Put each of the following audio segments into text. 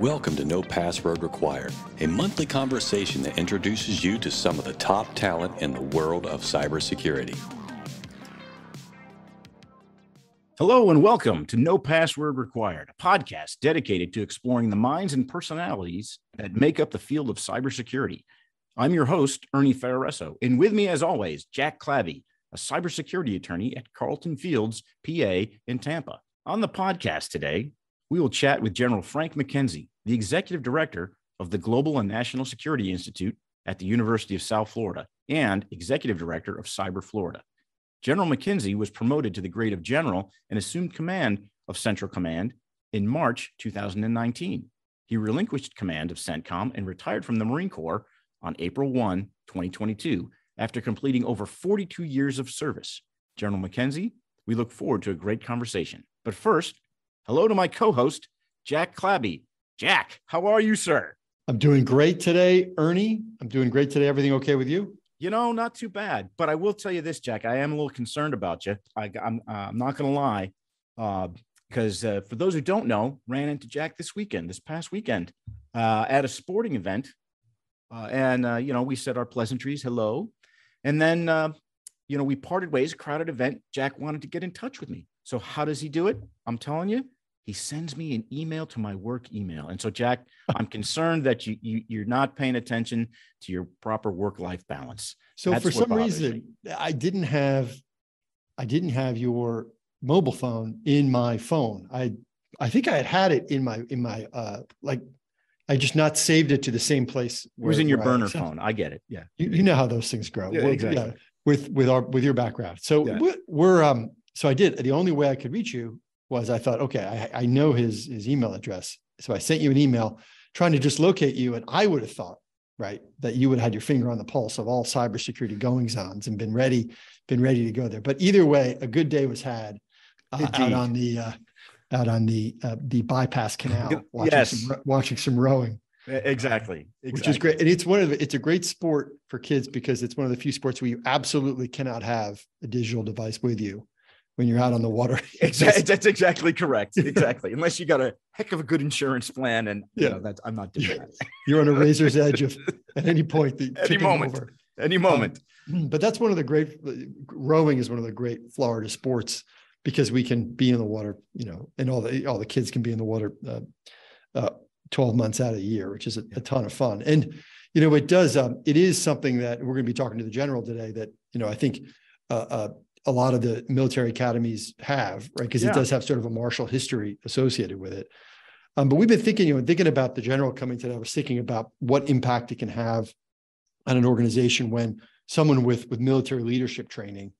Welcome to No Password Required, a monthly conversation that introduces you to some of the top talent in the world of cybersecurity. Hello and welcome to No Password Required, a podcast dedicated to exploring the minds and personalities that make up the field of cybersecurity. I'm your host, Ernie Ferraresso, and with me, as always, Jack Clabby, a cybersecurity attorney at Carlton Fields, PA, in Tampa. On the podcast today, we will chat with General Frank McKenzie, the executive director of the Global and National Security Institute at the University of South Florida and executive director of Cyber Florida. General McKenzie was promoted to the grade of general and assumed command of Central Command in March 2019. He relinquished command of CENTCOM and retired from the Marine Corps on April 1, 2022, after completing over 42 years of service. General McKenzie, we look forward to a great conversation. But first, hello to my co host, Jack Clabby. Jack, how are you, sir? I'm doing great today, Ernie. I'm doing great today. Everything okay with you? You know, not too bad. But I will tell you this, Jack. I am a little concerned about you. I, am I'm, uh, I'm not going to lie, because uh, uh, for those who don't know, ran into Jack this weekend, this past weekend, uh, at a sporting event, uh, and uh, you know, we said our pleasantries, hello, and then you know, we parted ways. A crowded event. Jack wanted to get in touch with me. So how does he do it? I'm telling you, he sends me an email to my work email. And so, Jack, I'm concerned that you, you are not paying attention to your proper work life balance. So That's for some reason, me. I didn't have I didn't have your mobile phone in my phone. I I think I had had it in my in my uh like I just not saved it to the same place. Where, it was in your burner I, phone. I get it. Yeah. You, you, know how those things grow. Yeah, exactly. Yeah, with with our with your background. So yeah. we're, we're um so I did the only way I could reach you was I thought, okay, I, I know his his email address. So I sent you an email trying to just locate you. And I would have thought, right, that you would have had your finger on the pulse of all cybersecurity goings ons and been ready, been ready to go there. But either way, a good day was had uh, out on the uh, out on the uh, the bypass canal, watching yes. some watching some rowing. Exactly, exactly. Which is great. And it's one of the, it's a great sport for kids because it's one of the few sports where you absolutely cannot have a digital device with you when you're out on the water. exactly. That's exactly correct. Exactly. Unless you got a heck of a good insurance plan, and yeah, you know, that's I'm not doing that. You're on a razor's edge of at any point. The any moment. Over. Any moment. Um, but that's one of the great rowing is one of the great Florida sports because we can be in the water, you know, and all the all the kids can be in the water uh, uh, 12 months out of the year, which is a, a ton of fun. And you know, it does. Um, it is something that we're going to be talking to the general today. That you know, I think uh, uh a lot of the military academies have, right? Because yeah. it does have sort of a martial history associated with it. Um, but we've been thinking, you know, thinking about the general coming today. I was thinking about what impact it can have on an organization when someone with with military leadership training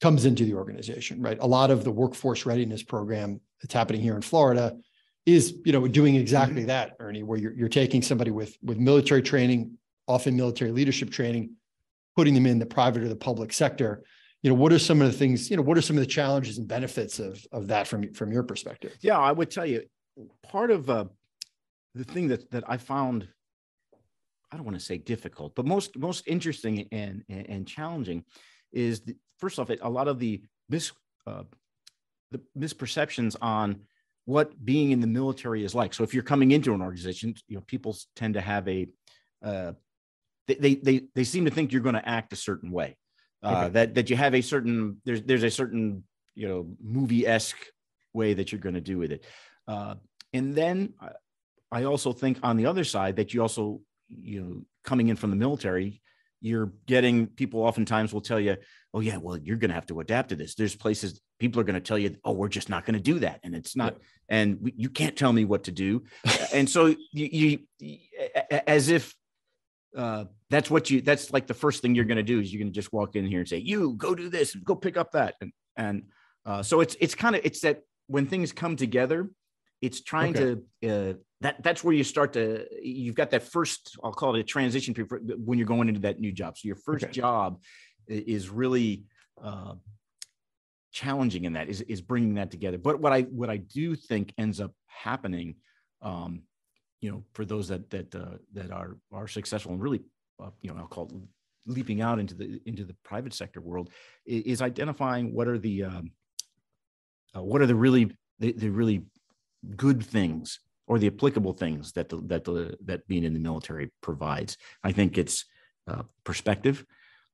comes into the organization, right? A lot of the workforce readiness program that's happening here in Florida is, you know, doing exactly mm-hmm. that, Ernie, where you're you're taking somebody with with military training, often military leadership training, putting them in the private or the public sector you know what are some of the things you know what are some of the challenges and benefits of of that from from your perspective? Yeah i would tell you part of uh, the thing that that i found i don't want to say difficult but most most interesting and and, and challenging is the, first off a lot of the mis uh, the misperceptions on what being in the military is like. So if you're coming into an organization you know people tend to have a uh, they, they they seem to think you're going to act a certain way uh, okay. that that you have a certain there's there's a certain you know movie esque way that you're going to do with it, uh, and then I also think on the other side that you also you know coming in from the military you're getting people oftentimes will tell you oh yeah well you're going to have to adapt to this. There's places people are going to tell you oh we're just not going to do that. And it's not and we, you can't tell me what to do. And so you, you as if uh, that's what you that's like the first thing you're going to do is you're going to just walk in here and say you go do this go pick up that and and uh, so it's it's kind of it's that when things come together it's trying okay. to uh, that that's where you start to you've got that first i'll call it a transition period when you're going into that new job so your first okay. job is really uh, challenging in that is, is bringing that together but what i what i do think ends up happening um, you know, for those that that uh, that are are successful and really, uh, you know, I'll call it leaping out into the into the private sector world is, identifying what are the um, uh, what are the really the, the, really good things or the applicable things that the, that the that being in the military provides. I think it's uh, perspective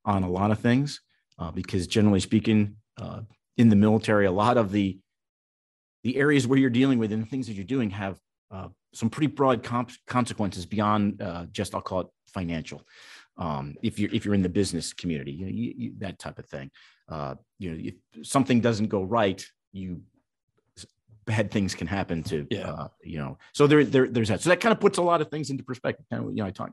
on a lot of things uh, because generally speaking, uh, in the military, a lot of the the areas where you're dealing with and the things that you're doing have uh, some pretty broad comp- consequences beyond uh, just I'll call it financial. Um, if you're if you're in the business community, you know, you, you, that type of thing. Uh, you know, if something doesn't go right, you bad things can happen to yeah. Uh, you know. So there, there there's that. So that kind of puts a lot of things into perspective. Kind of, you know, I talk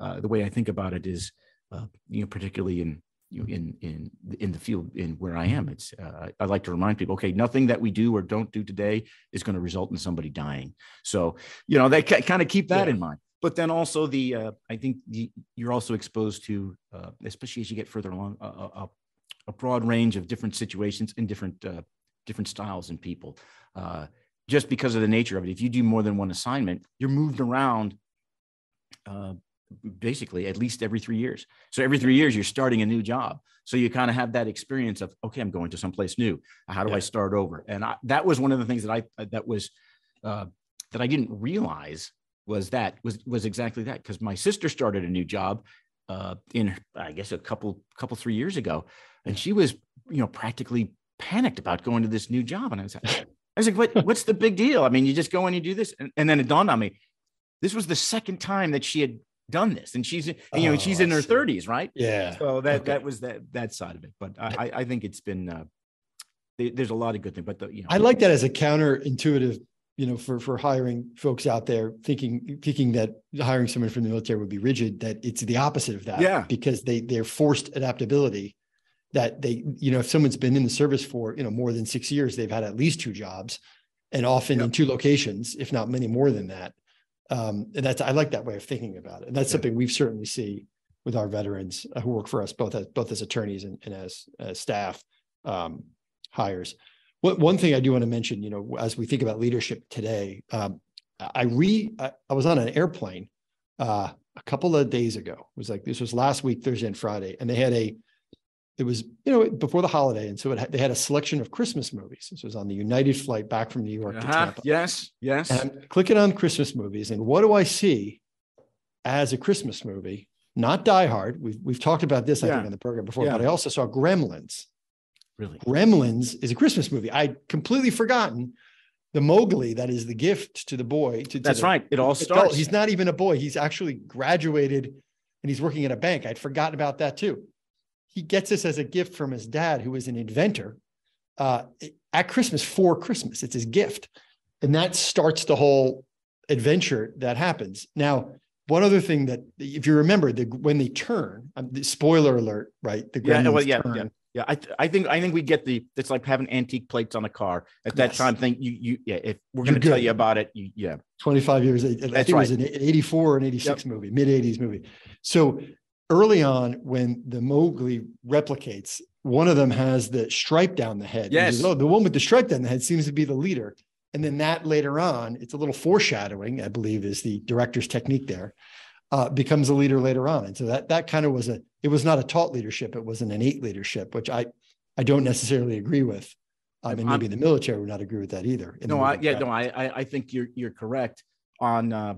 uh, the way I think about it is, uh, you know, particularly in you know, in in in the field in where I am. It's uh, I like to remind people, okay, nothing that we do or don't do today is going to result in somebody dying. So you know they ca- kind of keep that yeah. in mind. But then also the uh, I think the, you're also exposed to, uh, especially as you get further along, a, a broad range of different situations and different uh, different styles and people. Uh, just because of the nature of it, if you do more than one assignment, you're moved around uh, basically at least every three years. So every three years, you're starting a new job. So you kind of have that experience of, okay, I'm going to someplace new. How do yeah. I start over? And I, that was one of the things that I, that was, uh, that I didn't realize was that was, was exactly that. Cause my sister started a new job uh, in, I guess a couple, couple, three years ago. And she was, you know, practically panicked about going to this new job. And I was like, I was like, what, what's the big deal? I mean, you just go and you do this. And, and then it dawned on me, this was the second time that she had done this and she's you know oh, she's in her 30s right? Yeah so that okay. that was that that side of it but i i think it's been uh there's a lot of good things but the, you know. I like that as a counterintuitive you know for for hiring folks out there thinking thinking that hiring someone from the military would be rigid that it's the opposite of that. Yeah. Because they they're forced adaptability that they you know if someone's been in the service for you know more than six years they've had at least two jobs and often yep. in two locations if not many more than that um, and that's I like that way of thinking about it. And that's yeah. something we've certainly see with our veterans uh, who work for us both as both as attorneys and, and as, as staff um, hires. What, one thing I do want to mention, you know, as we think about leadership today, um, I re I, I, was on an airplane uh, a couple of days ago. It was like this was last week, Thursday and Friday, and they had a it was you know before the holiday, and so it they had a selection of Christmas movies. This was on the United flight back from New York uh-huh. to Tampa. Yes, yes. And I'm clicking on Christmas movies, and what do I see as a Christmas movie? Not Die Hard. We've we've talked about this I yeah. think on the program before, yeah. but I also saw Gremlins. Really, Gremlins is a Christmas movie. I'd completely forgotten the Mogwai that is the gift to the boy. To, to That's the, right. It all starts. He's not even a boy. He's actually graduated and he's working at a bank. I'd forgotten about that too he gets this as a gift from his dad, who is an inventor, uh, at Christmas for Christmas. It's his gift. And that starts the whole adventure that happens. Now, one other thing that, if you remember, the, when they turn, um, the spoiler alert, right? The yeah, well, yeah, turn, yeah. Yeah, I, th- I think I think we get the it's like having antique plates on a car at that yes. time. Thing you you yeah. If we're going to tell you about it, you, yeah. Twenty five years. I think right. it was an eighty four or an eighty six yep. movie, mid eighties movie. So early on when the Mogwai replicates, one of them has the stripe down the head. Yes. Says, oh, the one with the stripe down the head seems to be the leader. And then that later on, it's a little foreshadowing, I believe, is the director's technique there, uh, becomes a leader later on. And so that that kind of was a, it was not a taught leadership, it was an innate leadership, which I I don't necessarily agree with. Um, mean, maybe I'm, the military would not agree with that either. No, I, yeah, no, I I think you're you're correct on uh,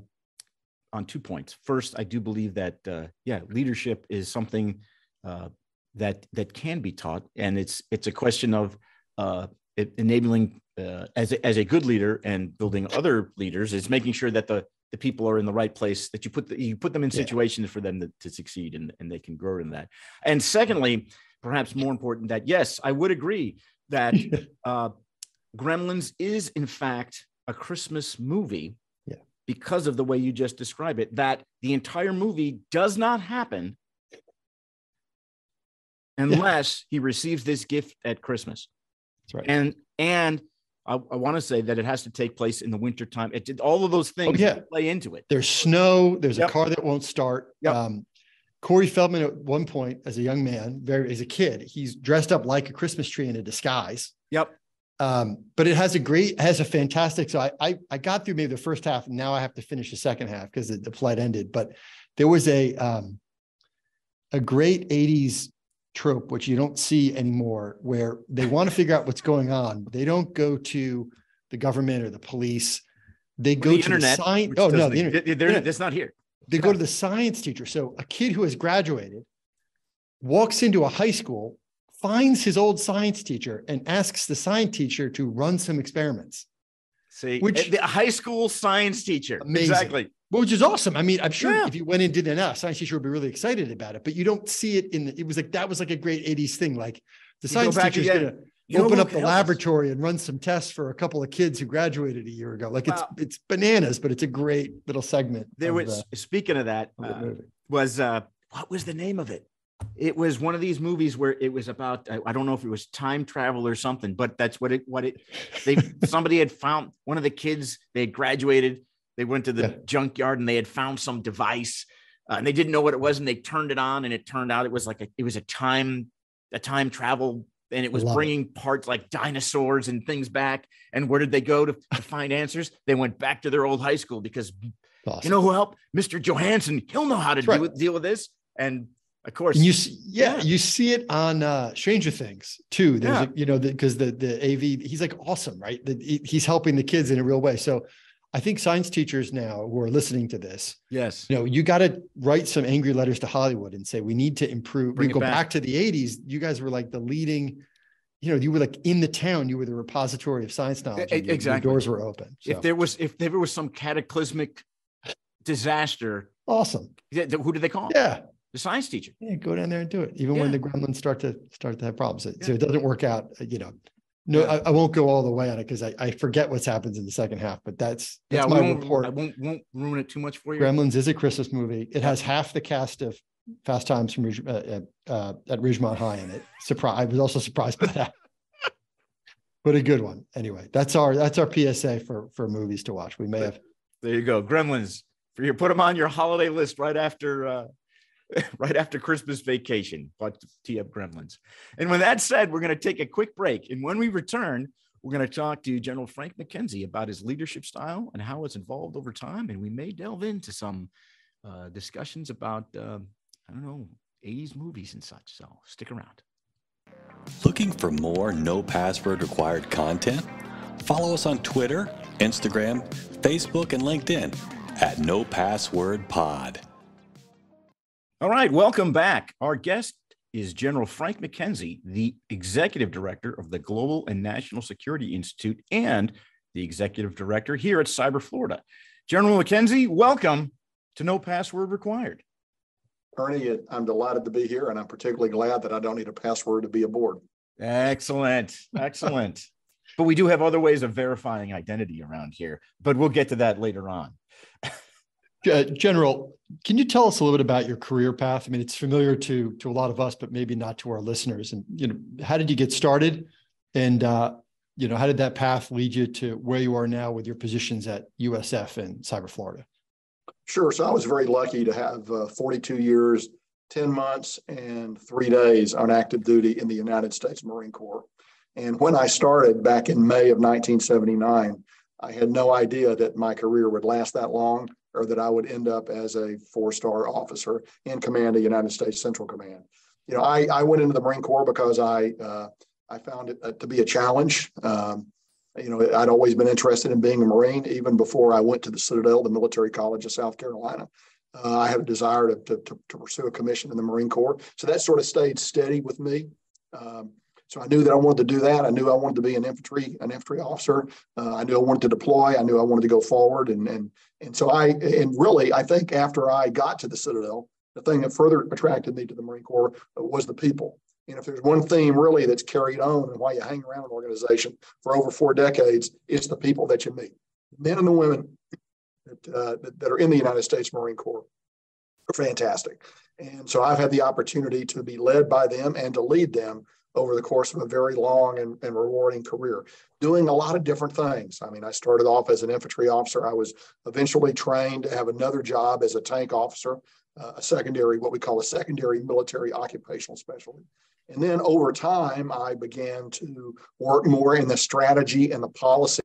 on two points. First, I do believe that uh, yeah, leadership is something uh, that that can be taught, and it's it's a question of uh, enabling uh, as a, as a good leader and building other leaders is making sure that the the people are in the right place that you put the, you put them in situations yeah. for them to, to succeed and, and they can grow in that. And secondly, perhaps more important, that yes, I would agree that uh, Gremlins is in fact a Christmas movie because of the way you just describe it, that the entire movie does not happen unless he receives this gift at Christmas. That's right. And and I, I want to say that it has to take place in the wintertime. It did all of those things oh, yeah. play into it. There's snow, there's yep. a car that won't start. Yep. Um, Corey Feldman at one point, as a young man, very as a kid, he's dressed up like a Christmas tree in a disguise. Yep. Um, but it has a great, has a fantastic. So I, I, I got through maybe the first half, and now I have to finish the second half because the, the flight ended. But there was a um, a great '80s trope which you don't see anymore, where they want to figure out what's going on. They don't go to the government or the police. they go the to internet. the science. Oh no, the internet. exist. They're- That's not here. They go to the science teacher. So a kid who has graduated walks into a high school, finds his old science teacher, and asks the science teacher to run some experiments, See, Which- the high school science teacher. Amazing. Exactly. which is awesome. I mean, I'm sure Yeah. if you went and did it now, science teacher would be really excited about it. But you don't see it in. The, it was like that was like a great '80s thing. Like the You science teacher's gonna You open up the laboratory and run some tests for a couple of kids who graduated a year ago. Like Wow. it's it's bananas, but it's a great little segment. There was the- speaking of that, of uh, was uh what was the name of it? It was one of these movies where it was about I, I don't know if it was time travel or something, but that's what it what it they somebody had found one of the kids they had graduated they went to the Yeah. junkyard and they had found some device uh, and they didn't know what it was and they turned it on and it turned out it was like a it was a time a time travel and it was Love it. bringing parts like dinosaurs and things back and where did they go to, to find answers they went back to their old high school because Awesome. you know who helped mr johansson he'll know how to do right. with, deal with this and of course And you see, yeah, Yeah. you see it on uh Stranger Things too. There's Yeah. a, you know because the, the AV he's like awesome, right? The, he- he's helping the kids in a real way. So I think science teachers now who are listening to this, yes you know, you got to write some angry letters to Hollywood and say we need to improve. Bring we go back. back. to the 80s. You guys were like the leading, you know, you were like in the town, you were the repository of science knowledge. and your- your exactly. doors were open. So, if there was if there was some cataclysmic disaster awesome. th- th- who do they call Yeah. The science teacher Yeah, go down there and do it. Even when the gremlins start to start to have problems. So Yeah. it doesn't work out, uh, you know. No, Yeah. I, I won't go all the way on it because I, I forget what happens in the second half, but that's yeah that's we my won't, report. i won't won't ruin it too much for you Gremlins is a Christmas movie. It has half the cast of Fast Times from uh, uh, uh, at Ridgemont High in it. Surprise! I was also surprised by that. but a good one. Anyway, that's our that's our PSA for for movies to watch. We may have there you go gremlins for you put them on your holiday list right after uh right after christmas vacation. But tee up gremlins. And with that said we're going to take a quick break. And when we return we're going to talk to general frank mckenzie about his leadership style and how it's evolved over time. And we may delve into some uh, discussions about um i don't know 80s movies and such. So stick around. Looking for more no password required content? Follow us on Twitter, Instagram, Facebook, and LinkedIn at No Password Pod. All right, welcome back. Our guest is General Frank McKenzie, the executive director of the Global and National Security Institute and the executive director here at Cyber Florida. General McKenzie, welcome to No Password Required. Ernie, I'm delighted to be here, and I'm particularly glad that I don't need a password to be aboard. Excellent, excellent. but we do have other ways of verifying identity around here, but we'll get to that later on. Uh, General, can you tell us a little bit about your career path? I mean, it's familiar to to a lot of us, but maybe not to our listeners. And you know, how did you get started? And uh, you know, how did that path lead you to where you are now with your positions at USF and Cyber Florida? Sure. So I was very lucky to have uh, 42 years, 10 months, and three days on active duty in the United States Marine Corps. And when I started back in May of 1979, I had no idea that my career would last that long or that I would end up as a four star officer in command of United States Central Command. You know, I, I went into the Marine Corps because I, uh, I found it uh, to be a challenge. Um, you know, I'd always been interested in being a Marine, even before I went to the Citadel, the military college of South Carolina. Uh, I had a desire to, to, to, to pursue a commission in the Marine Corps. So that sort of stayed steady with me. Um, so I knew that I wanted to do that. I knew I wanted to be an infantry, an infantry officer. Uh, I knew I wanted to deploy. I knew I wanted to go forward. And, and, and so I, and really, I think after I got to the Citadel, the thing that further attracted me to the Marine Corps was the people. And if there's one theme really that's carried on and why you hang around an organization for over four decades, it's the people that you meet, men and the women that, uh, that are in the United States Marine Corps are fantastic. And so I've had the opportunity to be led by them and to lead them over the course of a very long and, and rewarding career, doing a lot of different things. I mean, I started off as an infantry officer. I was eventually trained to have another job as a tank officer, uh, a secondary, what we call a secondary military occupational specialty. And then over time, I began to work more in the strategy and the policy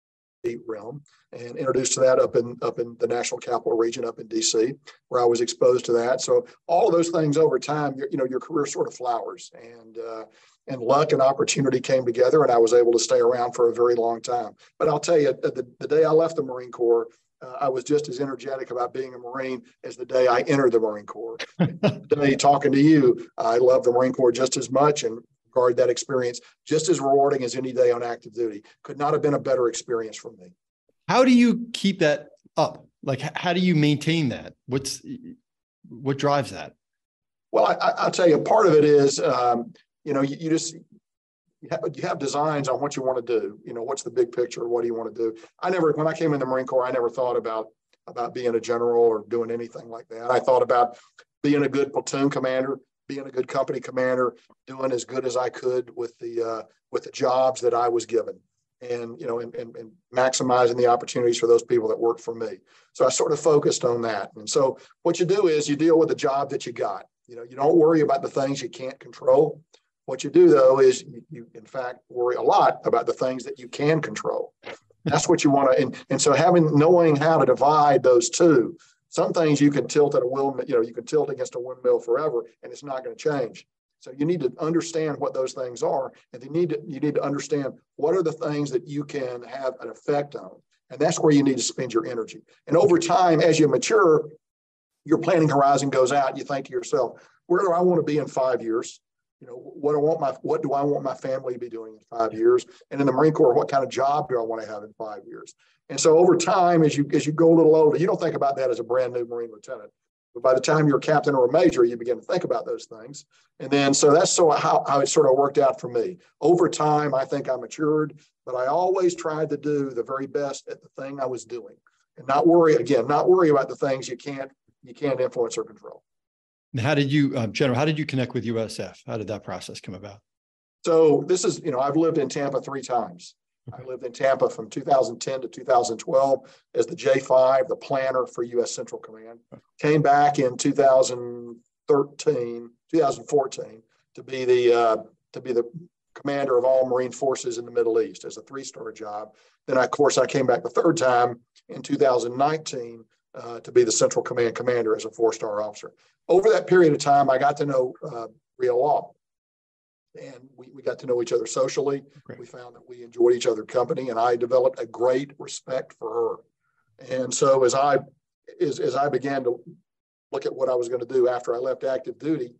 realm and introduced to that up in up in the national capital region up in DC where I was exposed to that so all of those things over time you know your career sort of flowers and uh, and luck and opportunity came together and I was able to stay around for a very long time. But I'll tell you, the, the day I left the Marine Corps, uh, I was just as energetic about being a Marine as the day I entered the Marine Corps. today, talking to you, I love the Marine Corps just as much and regard that experience just as rewarding as any day on active duty. Could not have been a better experience for me. How do you keep that up? Like, how do you maintain that? What's what drives that? Well, I, will tell you, part of it is, um, you know, you, you just you have, you have, designs on what you want to do. You know, what's the big picture? What do you want to do? I never, when I came in the Marine Corps, I never thought about about being a general or doing anything like that. I thought about being a good platoon commander, being a good company commander, doing as good as I could with the uh, with the jobs that I was given, and you know, and, and, and maximizing the opportunities for those people that work for me. So I sort of focused on that. And so what you do is you deal with the job that you got. You know, you don't worry about the things you can't control. What you do though is you, you in fact worry a lot about the things that you can control. That's what you want to, and, and so having knowing how to divide those two some things you can tilt at a will, you know, you can tilt against a windmill forever and it's not going to change. So you need to understand what those things are, and you need to you need to understand what are the things that you can have an effect on, and that's where you need to spend your energy. And over time, as you mature, your planning horizon goes out. You think to yourself, where do I want to be in five years? You know, what I want my what do I want my family to be doing in five years? And in the Marine Corps, what kind of job do I want to have in five years? And so over time, as you as you go a little older, you don't think about that as a brand new Marine lieutenant. But by the time you're a captain or a major, you begin to think about those things. And then so that's so how, how it sort of worked out for me. Over time, I think I matured, but I always tried to do the very best at the thing I was doing. And not worry again, not worry about the things you can't you can't influence or control. And how did you, um, General, how did you connect with USF? How did that process come about? So this is, you know, I've lived in Tampa three times. I lived in Tampa from 2010 to 2012 as the J5, the planner for U.S. Central Command. Came back in 2013, 2014 to be the uh, to be the commander of all Marine forces in the Middle East as a three-star job. Then, of course, I came back the third time in 2019 uh, to be the Central Command commander as a four-star officer. Over that period of time, I got to know uh, Rhea Law and we, we got to know each other socially. Great. We found that we enjoyed each other company, and I developed a great respect for her. And so as I as, as I began to look at what I was going to do after I left active duty,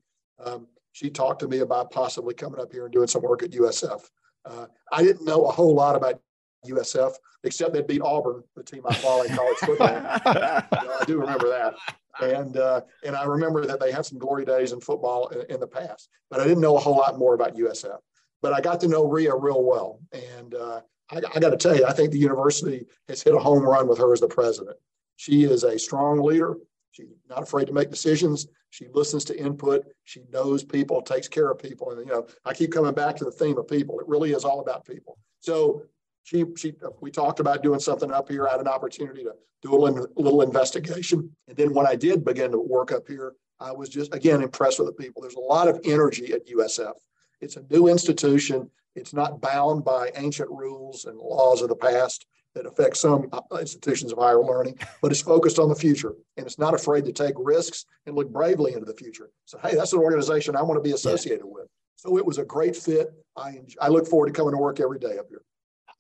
um, she talked to me about possibly coming up here and doing some work at USF. Uh, I didn't know a whole lot about USF except they beat Auburn, the team I follow in college football. I do remember that and uh, and I remember that they had some glory days in football in, in, the past, but I didn't know a whole lot more about USF. But I got to know Rhea real well, and uh, I, I got to tell you, I think the university has hit a home run with her as the president. She is a strong leader. She's not afraid to make decisions. She listens to input. She knows people, takes care of people, and you know, I keep coming back to the theme of people. It really is all about people. So she she we talked about doing something up here. I had an opportunity to do a little, investigation, and then when I did begin to work up here, I was just again impressed with the people. There's a lot of energy at USF. It's a new institution. It's not bound by ancient rules and laws of the past that affect some uh, institutions of higher learning, but it's focused on the future and it's not afraid to take risks and look bravely into the future. So, hey, that's an organization I want to be associated yeah. with. So it was a great fit. I, I look forward to coming to work every day up here.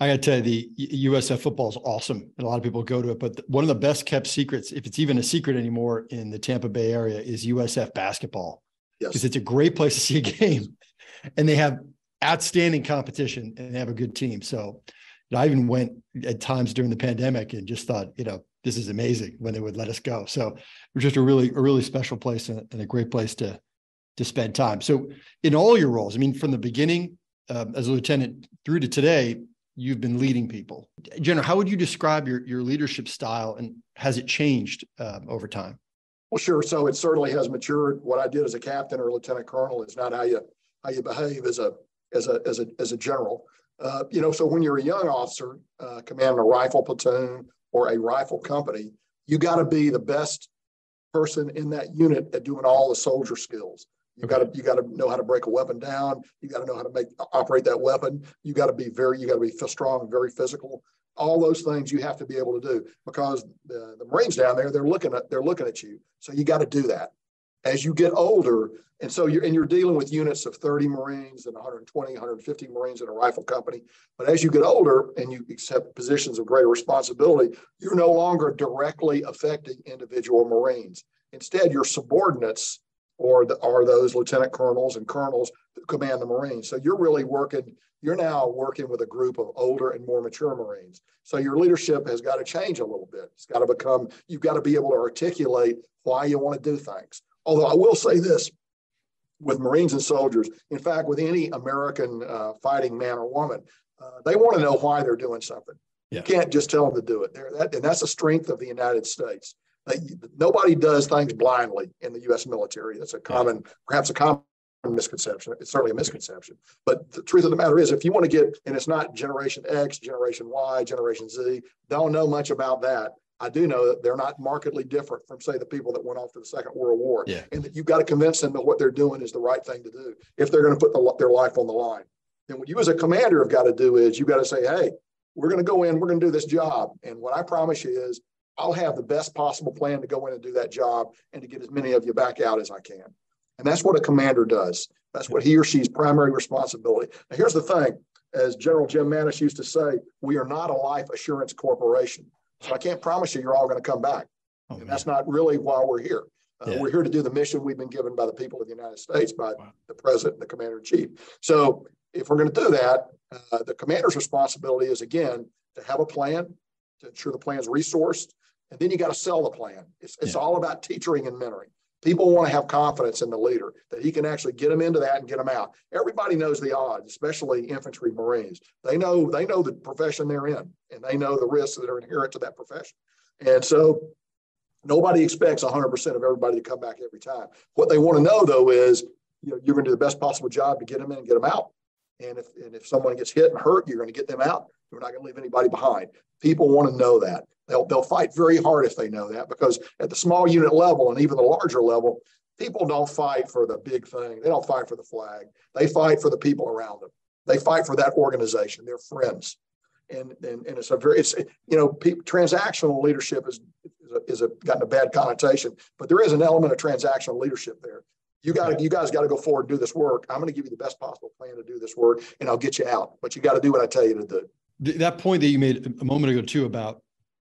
I got to tell you, the USF football is awesome, and a lot of people go to it. But one of the best kept secrets, if it's even a secret anymore in the Tampa Bay area, is USF basketball. Because yes. it's a great place to see a game, and they have outstanding competition and they have a good team. So, you know, I even went at times during the pandemic and just thought, you know, this is amazing when they would let us go. So it was just a really, a really special place and, a great place to to spend time. So, in all your roles, I mean, from the beginning um, as a lieutenant through to today, you've been leading people. Jenna, how would you describe your, your leadership style and has it changed um, over time? Well, sure. So it certainly has matured. What I did as a captain or lieutenant colonel is not how you how you behave as a as a as a as a general. Uh, you know, so when you're a young officer uh, commanding a rifle platoon or a rifle company, you got to be the best person in that unit at doing all the soldier skills. You got to you got to know how to break a weapon down. You got to know how to make operate that weapon. You got to be very you got to be strong, very physical. All those things you have to be able to do because the, the Marines down there they're looking at they're looking at you. So you got to do that. As you get older, and so you're and you're dealing with units of 30 Marines and 120, 150 Marines in a rifle company. But as you get older and you accept positions of greater responsibility, you're no longer directly affecting individual Marines. Instead, your subordinates or the, are those lieutenant colonels and colonels who command the Marines. So you're really working, you're now working with a group of older and more mature Marines. So your leadership has got to change a little bit. It's got to become, you've got to be able to articulate why you want to do things. Although I will say this with Marines and soldiers, in fact, with any American uh, fighting man or woman, uh, they want to know why they're doing something. Yeah. You can't just tell them to do it. That, and that's the strength of the United States. Nobody does things blindly in the U.S. military. That's a common, perhaps a common misconception. It's certainly a misconception. But the truth of the matter is, if you want to get, and it's not Generation X, Generation Y, Generation Z, don't know much about that. I do know that they're not markedly different from, say, the people that went off to the Second World War. Yeah. And that you've got to convince them that what they're doing is the right thing to do if they're going to put the, their life on the line. And what you as a commander have got to do is you've got to say, hey, we're going to go in, we're going to do this job. And what I promise you is I'll have the best possible plan to go in and do that job and to get as many of you back out as I can. And that's what a commander does. That's what he or she's primary responsibility. Now, here's the thing as General Jim Mattis used to say, we are not a life assurance corporation. So I can't promise you you're all going to come back. Oh, and that's not really why we're here. Uh, yeah. We're here to do the mission we've been given by the people of the United States, by wow. the president and the commander in chief. So if we're going to do that, uh, the commander's responsibility is again to have a plan, to ensure the plan is resourced, and then you got to sell the plan. It's, it's yeah. all about teaching and mentoring. People want to have confidence in the leader that he can actually get them into that and get them out. Everybody knows the odds, especially infantry Marines. They know they know the profession they're in, and they know the risks that are inherent to that profession. And so, nobody expects 100% of everybody to come back every time. What they want to know though is, you know, you're going to do the best possible job to get them in and get them out. And if and if someone gets hit and hurt, you're going to get them out. You're not going to leave anybody behind. People want to know that. They'll, they'll fight very hard if they know that because at the small unit level and even the larger level, people don't fight for the big thing. They don't fight for the flag. They fight for the people around them. They fight for that organization, their friends. And, and, and it's a very, it's, you know, pe- transactional leadership is, is, a, is a, gotten a bad connotation, but there is an element of transactional leadership there. You got to, you guys got to go forward and do this work. I'm going to give you the best possible plan to do this work, and I'll get you out. But you got to do what I tell you to do. That point that you made a moment ago too about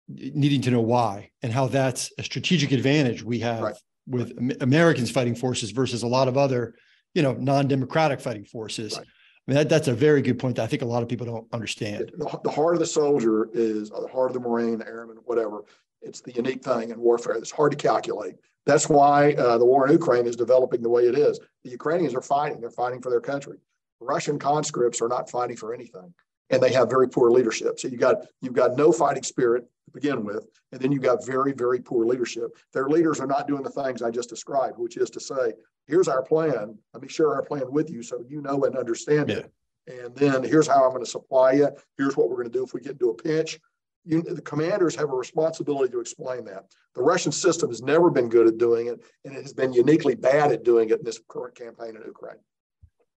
needing to know why and how that's a strategic advantage we have right. with right. Americans fighting forces versus a lot of other, you know, non-democratic fighting forces. Right. I mean, that, that's a very good point that I think a lot of people don't understand. The, the heart of the soldier is the heart of the Marine, the airman, whatever. It's the unique thing in warfare. It's hard to calculate. That's why uh, the war in Ukraine is developing the way it is. The Ukrainians are fighting. They're fighting for their country. Russian conscripts are not fighting for anything and they have very poor leadership. So you got you've got no fighting spirit to begin with, and then you've got very very poor leadership. Their leaders are not doing the things I just described, which is to say, here's our plan. Let me share our plan with you so you know and understand yeah. it. And then here's how I'm going to supply you. Here's what we're going to do if we get into a pinch. You, the commanders have a responsibility to explain that. The Russian system has never been good at doing it, and it has been uniquely bad at doing it in this current campaign in Ukraine.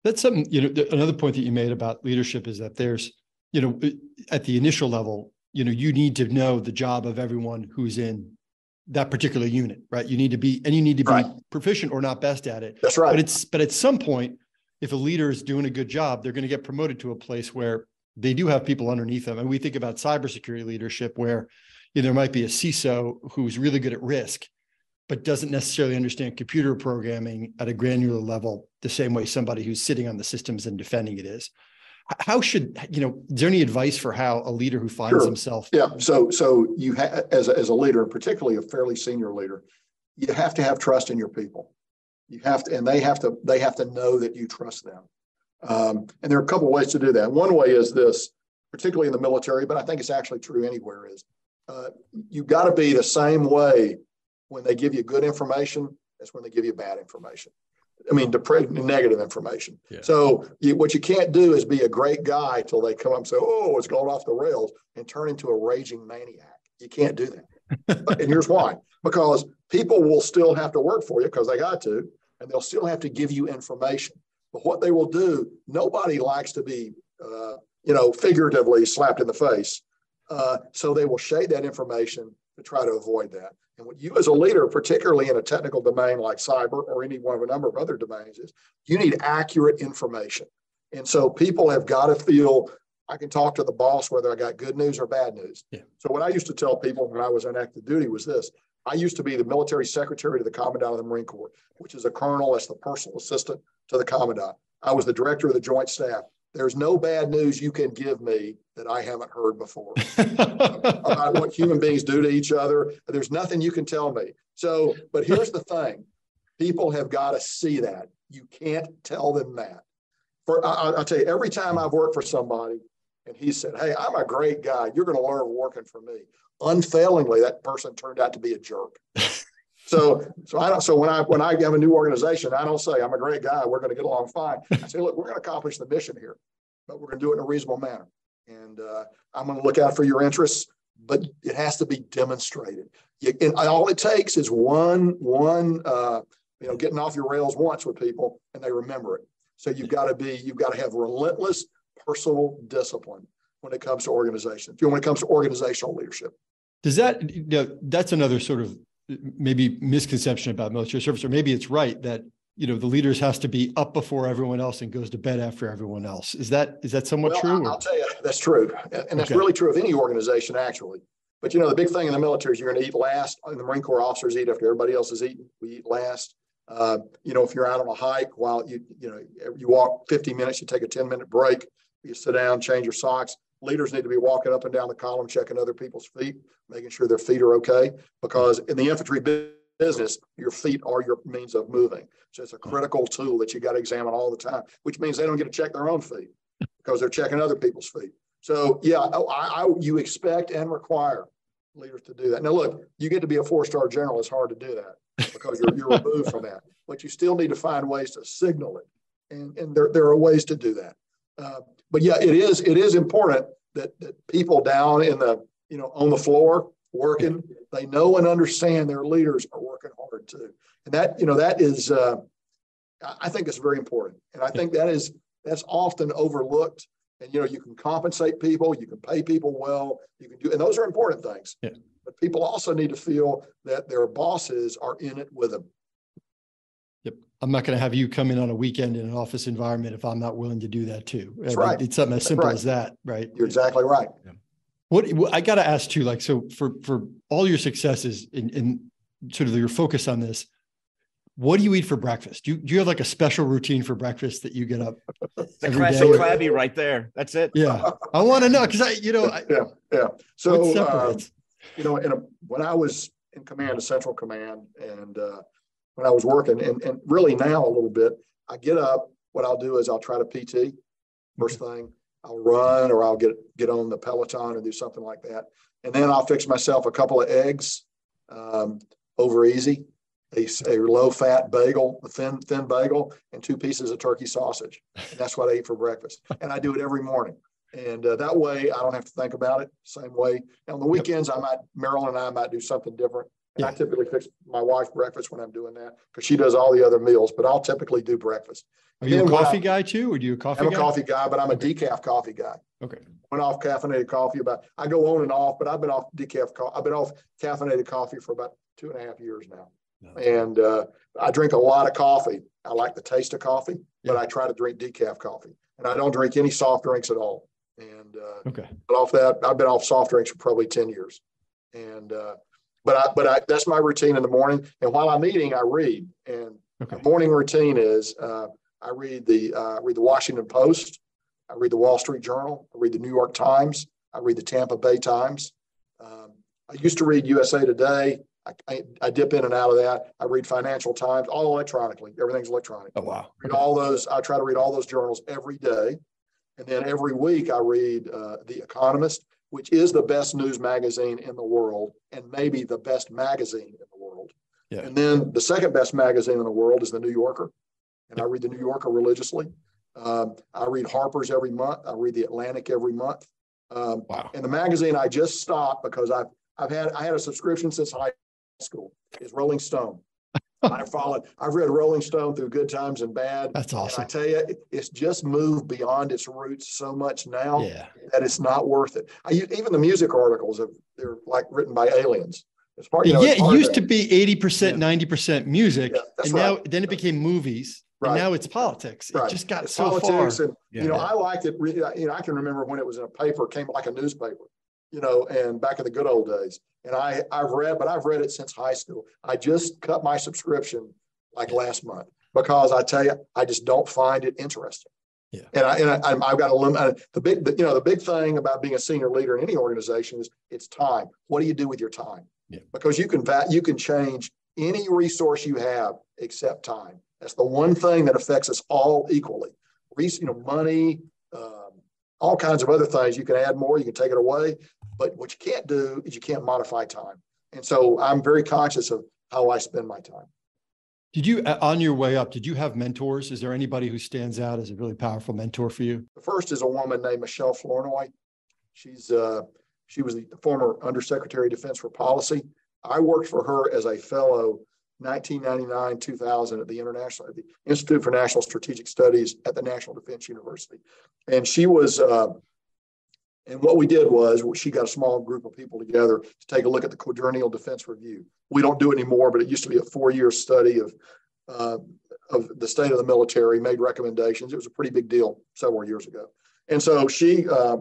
That's something, you know, another point that you made about leadership is that there's, you know, at the initial level, you know, you need to know the job of everyone who's in that particular unit, right? You need to be, and you need to be right. proficient or not best at it. That's right. But it's, but at some point, if a leader is doing a good job, they're going to get promoted to a place where they do have people underneath them. And we think about cybersecurity leadership where you know, there might be a CISO who's really good at risk but doesn't necessarily understand computer programming at a granular level the same way somebody who's sitting on the systems and defending it is how should you know is there any advice for how a leader who finds sure. himself yeah so so you have as a, as a leader particularly a fairly senior leader you have to have trust in your people you have to and they have to they have to know that you trust them um, and there are a couple of ways to do that one way is this particularly in the military but i think it's actually true anywhere is uh, you've got to be the same way when they give you good information, that's when they give you bad information. I mean, depressed, negative information. Yeah. So you, what you can't do is be a great guy till they come up and say, "Oh, it's going off the rails," and turn into a raging maniac. You can't do that. and here's why: because people will still have to work for you because they got to, and they'll still have to give you information. But what they will do, nobody likes to be, uh, you know, figuratively slapped in the face. Uh, so they will shade that information to try to avoid that. And what you as a leader, particularly in a technical domain like cyber or any one of a number of other domains, is you need accurate information. And so people have got to feel I can talk to the boss whether I got good news or bad news. Yeah. So what I used to tell people when I was on active duty was this. I used to be the military secretary to the commandant of the Marine Corps, which is a colonel that's the personal assistant to the commandant. I was the director of the joint staff. There's no bad news you can give me that I haven't heard before about what human beings do to each other. There's nothing you can tell me. So, but here's the thing people have got to see that. You can't tell them that. For I, I'll tell you, every time I've worked for somebody and he said, Hey, I'm a great guy, you're going to learn working for me. Unfailingly, that person turned out to be a jerk. So, so I don't. So when I when I have a new organization, I don't say I'm a great guy. We're going to get along fine. I say, look, we're going to accomplish the mission here, but we're going to do it in a reasonable manner. And uh, I'm going to look out for your interests, but it has to be demonstrated. You, and all it takes is one one uh, you know getting off your rails once with people, and they remember it. So you've got to be you've got to have relentless personal discipline when it comes to organization. When it comes to organizational leadership. Does that you know, that's another sort of maybe misconception about military service, or maybe it's right that you know the leaders has to be up before everyone else and goes to bed after everyone else. Is that is that somewhat well, true? I'll tell you, that's true, and that's okay. really true of any organization actually. But you know, the big thing in the military is you're going to eat last. The Marine Corps officers eat after everybody else is eating. We eat last. Uh, you know, if you're out on a hike, while you you know you walk 50 minutes, you take a 10 minute break. You sit down, change your socks leaders need to be walking up and down the column, checking other people's feet, making sure their feet are okay. Because in the infantry business, your feet are your means of moving. So it's a critical tool that you got to examine all the time, which means they don't get to check their own feet because they're checking other people's feet. So yeah, I, I, you expect and require leaders to do that. Now look, you get to be a four-star general. It's hard to do that because you're, you're removed from that, but you still need to find ways to signal it. And, and there, there are ways to do that. Uh, but yeah, it is it is important that, that people down in the you know on the floor working, they know and understand their leaders are working hard too, and that you know that is uh, I think it's very important, and I think that is that's often overlooked. And you know you can compensate people, you can pay people well, you can do, and those are important things. Yeah. But people also need to feel that their bosses are in it with them. I'm not going to have you come in on a weekend in an office environment if I'm not willing to do that too. That's right. It's something as simple right. as that, right? You're exactly right. Yeah. What, what I got to ask too, like, so for for all your successes in, in sort of your focus on this, what do you eat for breakfast? Do you, do you have like a special routine for breakfast that you get up the classic Clabby right there. That's it. Yeah, I want to know because I, you know, I, yeah, yeah. So, uh, you know, in a, when I was in command of Central Command, and uh, when I was working, and, and really now a little bit. I get up. What I'll do is I'll try to PT first thing. I'll run or I'll get get on the Peloton and do something like that, and then I'll fix myself a couple of eggs um, over easy, a, a low fat bagel, a thin thin bagel, and two pieces of turkey sausage. And that's what I eat for breakfast, and I do it every morning. And uh, that way, I don't have to think about it. Same way. Now, on the weekends, I might Marilyn and I might do something different. And yeah. I typically fix my wife breakfast when I'm doing that because she does all the other meals, but I'll typically do breakfast. Are you a coffee I, guy too? Or do you a coffee I'm guy? a coffee guy, but I'm a decaf coffee guy. Okay. Went off caffeinated coffee about, I go on and off, but I've been off decaf coffee. I've been off caffeinated coffee for about two and a half years now. And uh, I drink a lot of coffee. I like the taste of coffee, yeah. but I try to drink decaf coffee. And I don't drink any soft drinks at all. And uh, okay. But off that, I've been off soft drinks for probably 10 years. And uh, but I, but I, that's my routine in the morning. And while I'm eating, I read. And okay. morning routine is uh, I read the uh, read the Washington Post, I read the Wall Street Journal, I read the New York Times, I read the Tampa Bay Times. Um, I used to read USA Today. I, I, I, dip in and out of that. I read Financial Times, all electronically. Everything's electronic. Oh wow! Read all those. I try to read all those journals every day, and then every week I read uh, The Economist which is the best news magazine in the world and maybe the best magazine in the world. Yeah. And then the second best magazine in the world is the New Yorker. And I read the New Yorker religiously. Um, I read Harper's every month. I read the Atlantic every month. Um, wow. And the magazine I just stopped because I've I've had I had a subscription since high school is Rolling Stone. I followed. I've read Rolling Stone through good times and bad. That's awesome. And I tell you, it's just moved beyond its roots so much now yeah. that it's not worth it. I, even the music articles have they're like written by aliens. It's hard, you know, yeah, it used to, to be 80%, 90% music. Yeah, and right. now then it became movies. Right. And now it's politics. It right. just got it's so politics far. And, yeah. you know, I liked it. You know, I can remember when it was in a paper, came like a newspaper, you know, and back in the good old days. And I, I've read, but I've read it since high school. I just cut my subscription like last month because I tell you, I just don't find it interesting. Yeah. And I and I, have got a limit. Uh, the big, the, you know, the big thing about being a senior leader in any organization is it's time. What do you do with your time? Yeah. Because you can you can change any resource you have except time. That's the one thing that affects us all equally. You know, money, all kinds of other things. You can add more, you can take it away, but what you can't do is you can't modify time. And so I'm very conscious of how I spend my time. Did you, on your way up, did you have mentors? Is there anybody who stands out as a really powerful mentor for you? The first is a woman named Michelle Flournoy. She's uh, she was the former Undersecretary of Defense for Policy. I worked for her as a fellow 1999 2000 at the International at the Institute for National Strategic Studies at the National Defense University. And she was, uh, and what we did was she got a small group of people together to take a look at the Quadrennial Defense Review. We don't do it anymore, but it used to be a four year study of, uh, of the state of the military, made recommendations. It was a pretty big deal several years ago. And so she, uh,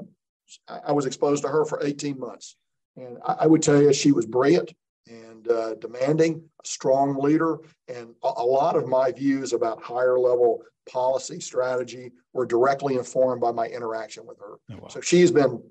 I was exposed to her for 18 months. And I, I would tell you, she was brilliant and uh, demanding, a strong leader. And a, a, lot of my views about higher level policy strategy were directly informed by my interaction with her. Oh, wow. So she's been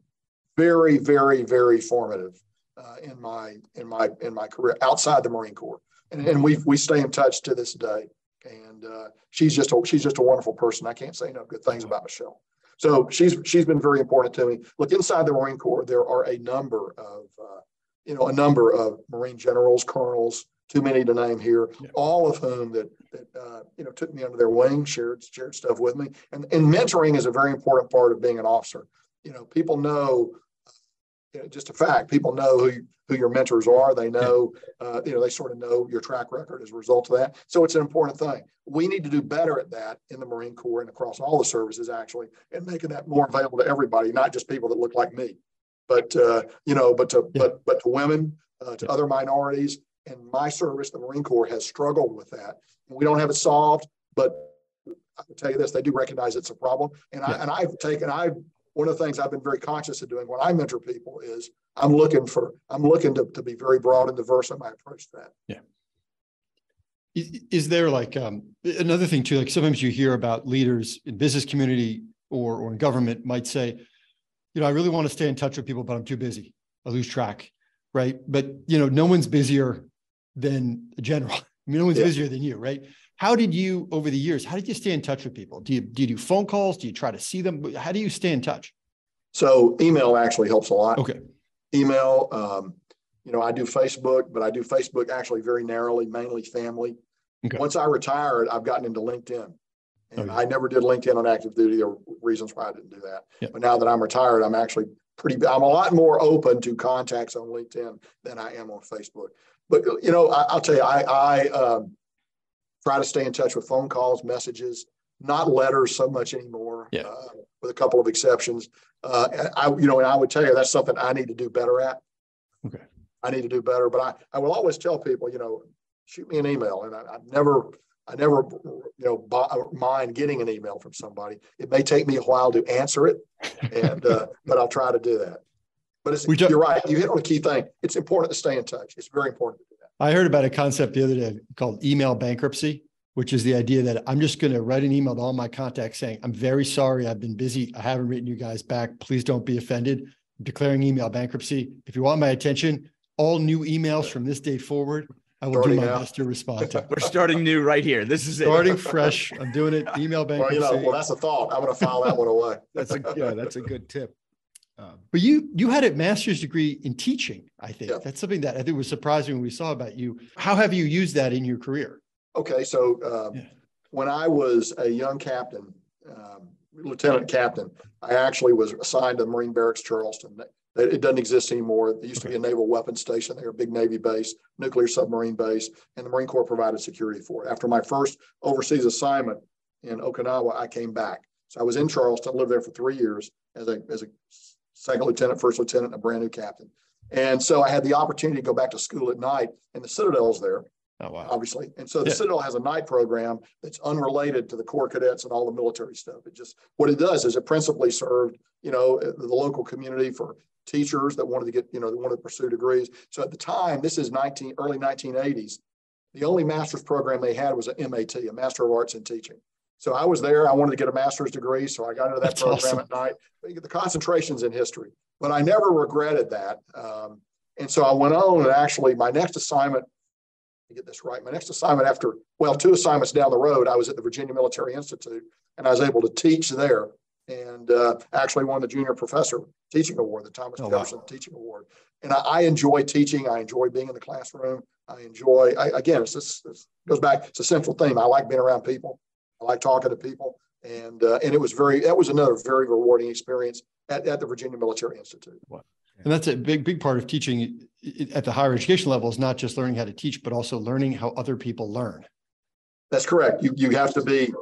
very, very, very formative uh, in my in my in my career outside the Marine Corps. And, and we we stay in touch to this day. And uh, she's just a, she's just a wonderful person. I can't say enough good things about Michelle. So she's she's been very important to me. Look, inside the Marine Corps, there are a number of uh, you know a number of Marine generals, colonels, too many to name here, yeah. all of whom that that uh, you know took me under their wing, shared shared stuff with me, and and mentoring is a very important part of being an officer. You know, people know you know, just a fact. People know who who your mentors are. They know, uh, you know, they sort of know your track record as a result of that. So it's an important thing. We need to do better at that in the Marine Corps and across all the services, actually, and making that more available to everybody, not just people that look like me, but uh, you know, but to yeah. but but to women, uh, to yeah. other minorities. And my service, the Marine Corps, has struggled with that. We don't have it solved, but I can tell you this: they do recognize it's a problem, and yeah. I and I've taken I've one of the things I've been very conscious of doing when I mentor people is I'm looking for I'm looking to, to be very broad and diverse in my approach to that. Yeah. Is, is there like um, another thing too? Like sometimes you hear about leaders in business community or or in government might say, you know, I really want to stay in touch with people, but I'm too busy. I lose track, right? But you know, no one's busier than a general. I mean, no one's yeah. busier than you, right? How did you, over the years, how did you stay in touch with people? Do you, do you do phone calls? Do you try to see them? How do you stay in touch? So email actually helps a lot. Okay. Email, um, you know, I do Facebook, but I do Facebook actually very narrowly, mainly family. Okay. Once I retired, I've gotten into LinkedIn. And okay. I never did LinkedIn on active duty. There were reasons why I didn't do that. Yeah. But now that I'm retired, I'm actually pretty, I'm a lot more open to contacts on LinkedIn than I am on Facebook. But, you know, I, will tell you, I, I, um, try to stay in touch with phone calls, messages, not letters so much anymore, yeah. uh, with a couple of exceptions. Uh, I, you know, and I would tell you that's something I need to do better at. Okay. I need to do better, but I, I will always tell people, you know, shoot me an email. And I, have never, I never, you know, mind getting an email from somebody. It may take me a while to answer it, and uh, but I'll try to do that. But it's, you're right. You hit on a key thing. It's important to stay in touch. It's very important to do that. I heard about a concept the other day called email bankruptcy, which is the idea that I'm just going to write an email to all my contacts saying, I'm very sorry. I've been busy. I haven't written you guys back. Please don't be offended. I'm declaring email bankruptcy. If you want my attention, all new emails from this day forward, I will starting do my now. best to respond to. We're starting new right here. This is starting fresh. I'm doing it. Email bankruptcy. Well, you know, well, that's a thought. I'm going to file that one away. that's a yeah. That's a good tip. Um, but you you had a master's degree in teaching. I think yeah. that's something that I think was surprising when we saw about you. How have you used that in your career? Okay, so um, yeah. when I was a young captain, um, lieutenant captain, I actually was assigned to Marine Barracks Charleston. It doesn't exist anymore. It used to be a naval weapons station there, a big Navy base, nuclear submarine base, and the Marine Corps provided security for it. After my first overseas assignment in Okinawa, I came back. So I was in Charleston, lived there for three years as a, as a second lieutenant, first lieutenant, and a brand new captain. And so I had the opportunity to go back to school at night, and the Citadel's there. Oh, wow. Obviously. And so the yeah. Citadel has a night program that's unrelated to the Corps cadets and all the military stuff. It just, what it does is it principally served, you know, the local community for teachers that wanted to get, you know, that wanted to pursue degrees. So at the time, this is 19, early 1980s, the only master's program they had was an MAT, a Master of Arts in Teaching. So I was there. I wanted to get a master's degree. So I got into that That's program awesome. at night. The concentration's in history, but I never regretted that. Um, and so I went on and actually my next assignment, to get this right, my next assignment after, well, two assignments down the road, I was at the Virginia Military Institute and I was able to teach there and uh, actually won the junior professor teaching award, the Thomas oh, Jefferson wow. Teaching Award. And I, I, enjoy teaching. I enjoy being in the classroom. I enjoy, I, again, it's just, it goes back, it's a central theme. I like being around people. I like talking to people. And, uh, and it was very, that was another very rewarding experience at, at the Virginia Military Institute. Wow. And that's a big, big part of teaching at the higher education level is not just learning how to teach, but also learning how other people learn. That's correct. You, you have to be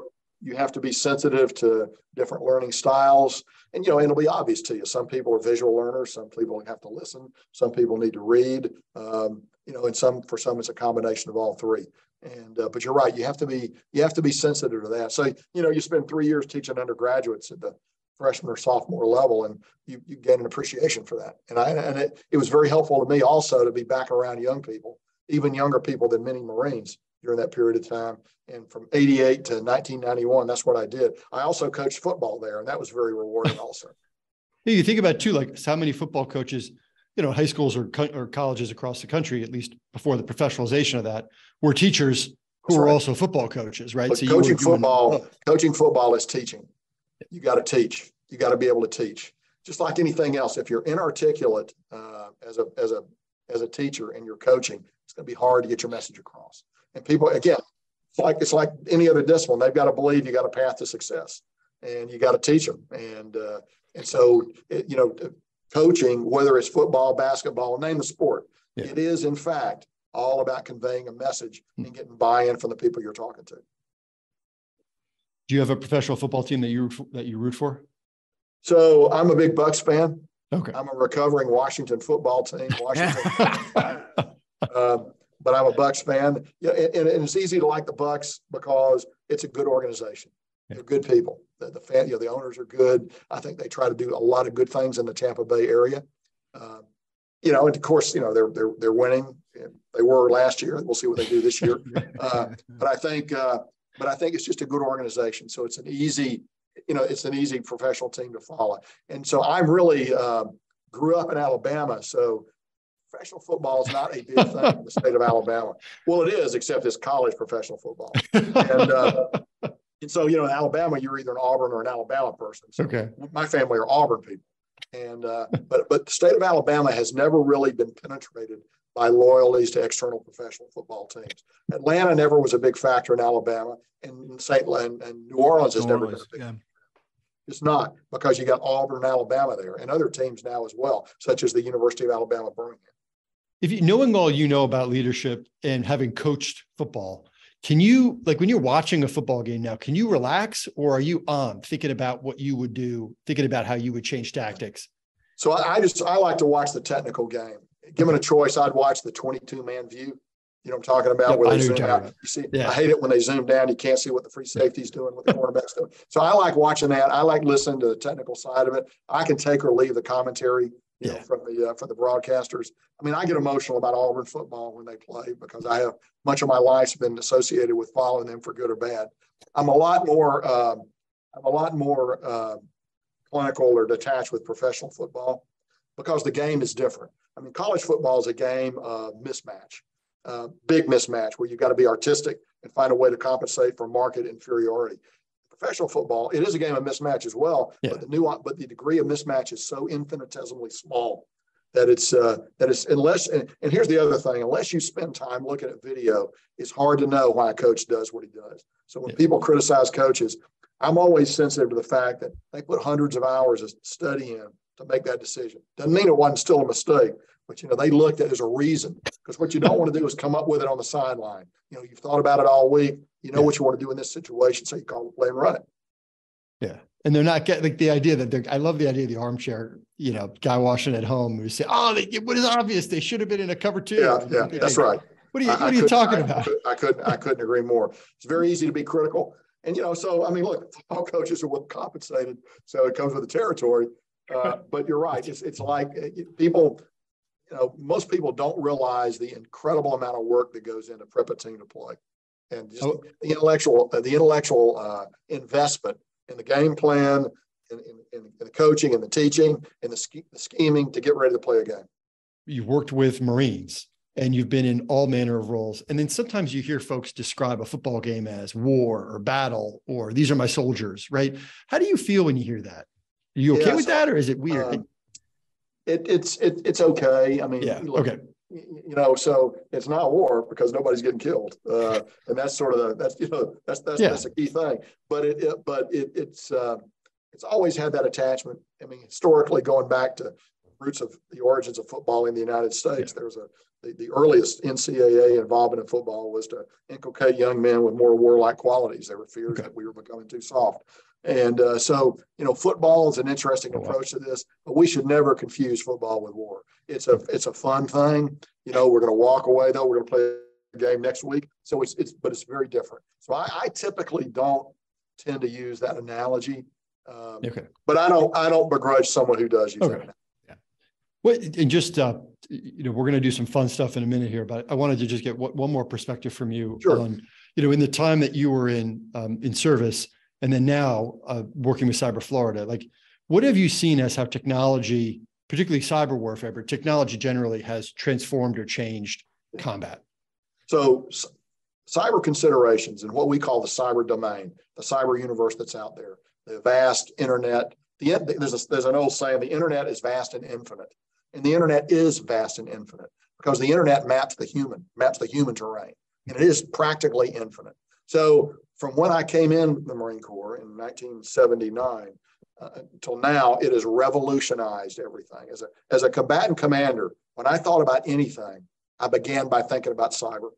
you have to be sensitive to different learning styles. And you know it'll be obvious to you. Some people are visual learners. Some people have to listen. Some people need to read. Um, you know and some for some it's a combination of all three. And uh, but you're right. You have to be you have to be sensitive to that. So you know you spend three years teaching undergraduates at the freshman or sophomore level and you, you gain an appreciation for that and i and it, it was very helpful to me also to be back around young people even younger people than many marines during that period of time. And from 88 to 1991, that's what I did. I also coached football there, and that was very rewarding also. you think about too, like how many football coaches, you know, high schools or, or colleges across the country, at least before the professionalization of that, were teachers who were also football coaches, right? so coaching football, coaching football is teaching. You got to teach. You got to be able to teach. Just like anything else, if you're inarticulate uh, as a as a as a teacher and you're coaching, it's going to be hard to get your message across. And people, again, it's like it's like any other discipline. They've got to believe you got a path to success, and you got to teach them. And uh, and so it, you know, coaching, whether it's football, basketball, name the sport, yeah. it is in fact all about conveying a message hmm. and getting buy-in from the people you're talking to. Do you have a professional football team that you that you root for? So I'm a big Bucks fan. Okay. I'm a recovering Washington football team. Washington. um, but I'm a Bucks fan. Yeah, and, and, it's easy to like the Bucks because it's a good organization. They're good people. The, the fan, you know, the owners are good. I think they try to do a lot of good things in the Tampa Bay area. Uh, you know, and of course, you know they're they're they're winning. They were last year. We'll see what they do this year. Uh, but I think, uh, but I think it's just a good organization. So it's an easy, you know, it's an easy professional team to follow. And so I really uh, grew up in Alabama. So professional football is not a big thing in the state of Alabama. Well, it is, except it's college professional football. And, uh, and so, you know, in Alabama, you're either an Auburn or an Alabama person. So okay. My family are Auburn people. And, uh, but, but the state of Alabama has never really been penetrated by loyalties to external professional football teams. Atlanta never was a big factor in Alabama, and St. and, and New Orleans has New never Orleans, been a big yeah. It's not because you got Auburn, Alabama there, and other teams now as well, such as the University of Alabama Birmingham if you knowing all you know about leadership and having coached football can you like when you're watching a football game now can you relax or are you on thinking about what you would do thinking about how you would change tactics so i, I just i like to watch the technical game given a choice i'd watch the 22 man view you know I'm talking about? Yep, where they zoom out. You see, yeah. I hate it when they zoom down. You can't see what the free safety's doing, what the quarterback's doing. So I like watching that. I like listening to the technical side of it. I can take or leave the commentary you yeah. know, from the uh, from the broadcasters. I mean, I get emotional about Auburn football when they play because I have much of my life's been associated with following them for good or bad. I'm a lot more um, I'm a lot more uh, clinical or detached with professional football because the game is different. I mean, college football is a game of mismatch, uh, big mismatch where you've got to be artistic and find a way to compensate for market inferiority professional football, it is a game of mismatch as well. Yeah. But the nuance, but the degree of mismatch is so infinitesimally small that it's uh, that it's unless and, and here's the other thing: unless you spend time looking at video, it's hard to know why a coach does what he does. So when yeah. people criticize coaches, I'm always sensitive to the fact that they put hundreds of hours of study in to make that decision. Doesn't mean it wasn't still a mistake, but you know, they looked at it as a reason because what you don't want to do is come up with it on the sideline. You know, you've thought about it all week. You know yeah. what you want to do in this situation, so you call the play and run it. Yeah. And they're not getting like the idea that they're, I love the idea of the armchair, you know, guy washing at home who say, oh, they, what is obvious? They should have been in a cover two. Yeah. Yeah. That's right. What are you, what are you talking I, about? I, couldn't, I couldn't agree more. It's very easy to be critical. And, you know, so, I mean, look, all coaches are well compensated. So it comes with the territory. Uh, but you're right. It's, it's like uh, people, you know, most people don't realize the incredible amount of work that goes into prep a team to play and just oh. the intellectual, uh, the intellectual uh, investment in the game plan, in, in, in, the coaching and the teaching and the, sch- the scheming to get ready to play a game. You've worked with Marines and you've been in all manner of roles. And then sometimes you hear folks describe a football game as war or battle, or these are my soldiers, right? How do you feel when you hear that? Are you okay yeah, with so, that, or is it weird? Um, it, it's it, it's okay. I mean, yeah, look, okay. You know, so it's not war because nobody's getting killed, uh, and that's sort of the, that's you know that's that's, yeah. that's a key thing. But it, it but it, it's uh, it's always had that attachment. I mean, historically, going back to roots of the origins of football in the United States, yeah. there was a the, the earliest NCAA involvement in football was to inculcate young men with more warlike qualities. There were fears okay. that we were becoming too soft. And uh, so, you know, football is an interesting oh, approach to this, but we should never confuse football with war. It's a it's a fun thing. You know, we're going to walk away though. We're going to play a game next week. So it's it's but it's very different. So I, I typically don't tend to use that analogy. Um, okay. But I don't I don't begrudge someone who does use okay. that. Yeah. Well, and just uh, you know, we're going to do some fun stuff in a minute here, but I wanted to just get one more perspective from you sure. on, you know, in the time that you were in um, in service, and then now uh, working with Cyber Florida, like, what have you seen as how technology, particularly cyber warfare, but technology generally, has transformed or changed combat? So, cyber considerations and what we call the cyber domain, the cyber universe that's out there, the vast internet. The, there's, a, there's an old saying: the internet is vast and infinite. And the internet is vast and infinite because the internet maps the human, maps the human terrain, and it is practically infinite. So from when I came in the Marine Corps in 1979 uh, until now, it has revolutionized everything. As a, as a combatant commander, when I thought about anything, I began by thinking about cyber.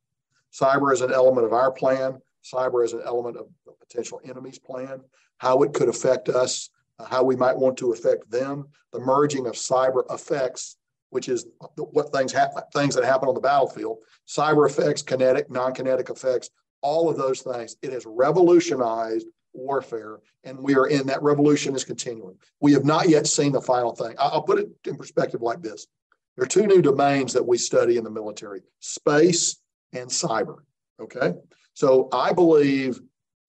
Cyber is an element of our plan. Cyber is an element of the potential enemy's plan, how it could affect us how we might want to affect them, the merging of cyber effects, which is what things happen, things that happen on the battlefield, cyber effects, kinetic, non-kinetic effects, all of those things. It has revolutionized warfare, and we are in that revolution is continuing. We have not yet seen the final thing. I'll put it in perspective like this: there are two new domains that we study in the military: space and cyber. Okay, so I believe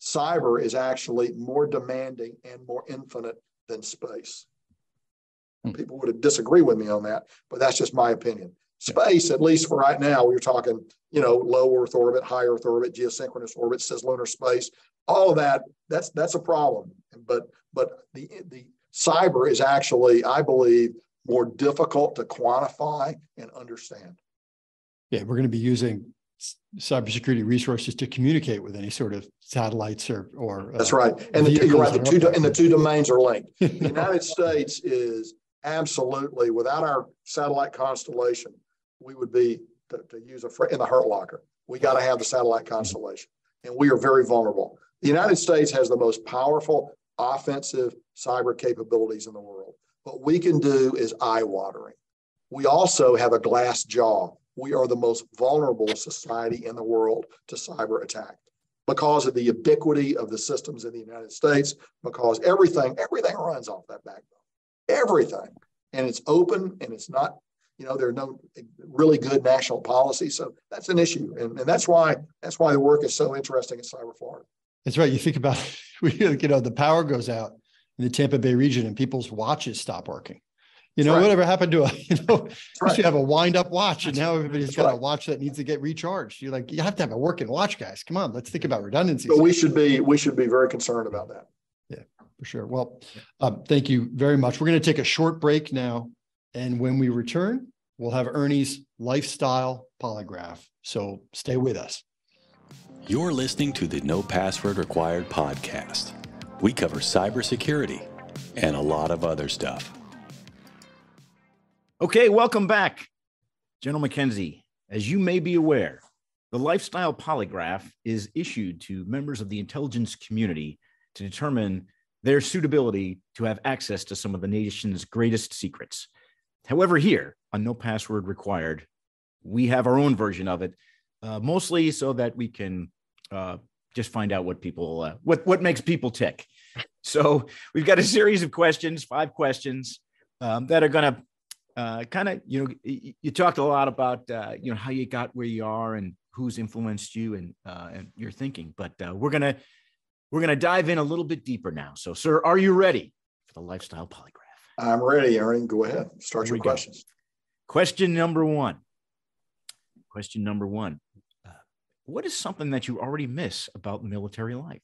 cyber is actually more demanding and more infinite than space. Hmm. People would disagree with me on that, but that's just my opinion. Space, at least for right now, we're talking, you know, low Earth orbit, high Earth orbit, geosynchronous orbit, cislunar space, all of that. That's that's a problem. But but the the cyber is actually, I believe, more difficult to quantify and understand. Yeah, we're going to be using cybersecurity resources to communicate with any sort of satellites or or uh, that's right and the, you're right the two and the two domains are linked the united states is absolutely without our satellite constellation we would be to, to use a fr- in the hurt locker. We got to have the satellite constellation and we are very vulnerable. The united states has the most powerful offensive cyber capabilities in the world. What we can do is eye-watering. We also have a glass jaw. We are the most vulnerable society in the world to cyber attack because of the ubiquity of the systems in the United States, because everything, everything runs off that backbone. Everything. And it's open and it's not, you know, there are no really good national policies. So that's an issue. And, and that's why that's why the work is so interesting at Cyber Florida. That's right. You think about you know, the power goes out in the Tampa Bay region and people's watches stop working. You know, right. whatever happened to a, you know, right. you have a wind up watch and now everybody's That's got right. a watch that needs to get recharged. You're like, you have to have a working watch, guys. Come on, let's think about redundancy. But we should be, we should be very concerned about that. Yeah, for sure. Well, um, thank you very much. We're going to take a short break now. And when we return, we'll have Ernie's lifestyle polygraph. So stay with us. You're listening to the No Password Required podcast. We cover cybersecurity and a lot of other stuff. Okay, welcome back. General McKenzie, as you may be aware, the lifestyle polygraph is issued to members of the intelligence community to determine their suitability to have access to some of the nation's greatest secrets. However, here on No Password Required, we have our own version of it, uh, mostly so that we can uh, just find out what people uh, what what makes people tick. So we've got a series of questions, five questions um, that are going to uh, kind of you know you, you, talked a lot about uh, you know how you got where you are and who's influenced you and uh, and your thinking, but we're gonna we're gonna dive in a little bit deeper now. So, sir, are you ready for the lifestyle polygraph? I'm ready, Aaron. Go ahead. Start your questions. Go. Question number one. Question number one what is something that you already miss about military life?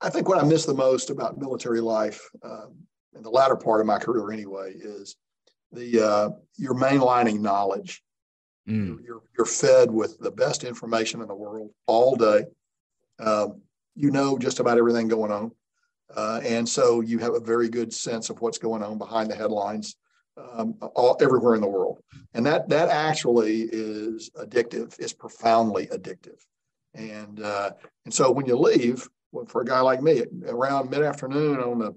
I think what I miss the most about military life, um, in the latter part of my career anyway, is the uh, your mainlining knowledge. Mm. You're, you're fed with the best information in the world all day. Um, you know just about everything going on, uh, and so you have a very good sense of what's going on behind the headlines um, all, everywhere in the world. And that that actually is addictive. It's profoundly addictive. And uh, and so when you leave, well, for a guy like me, around mid afternoon on the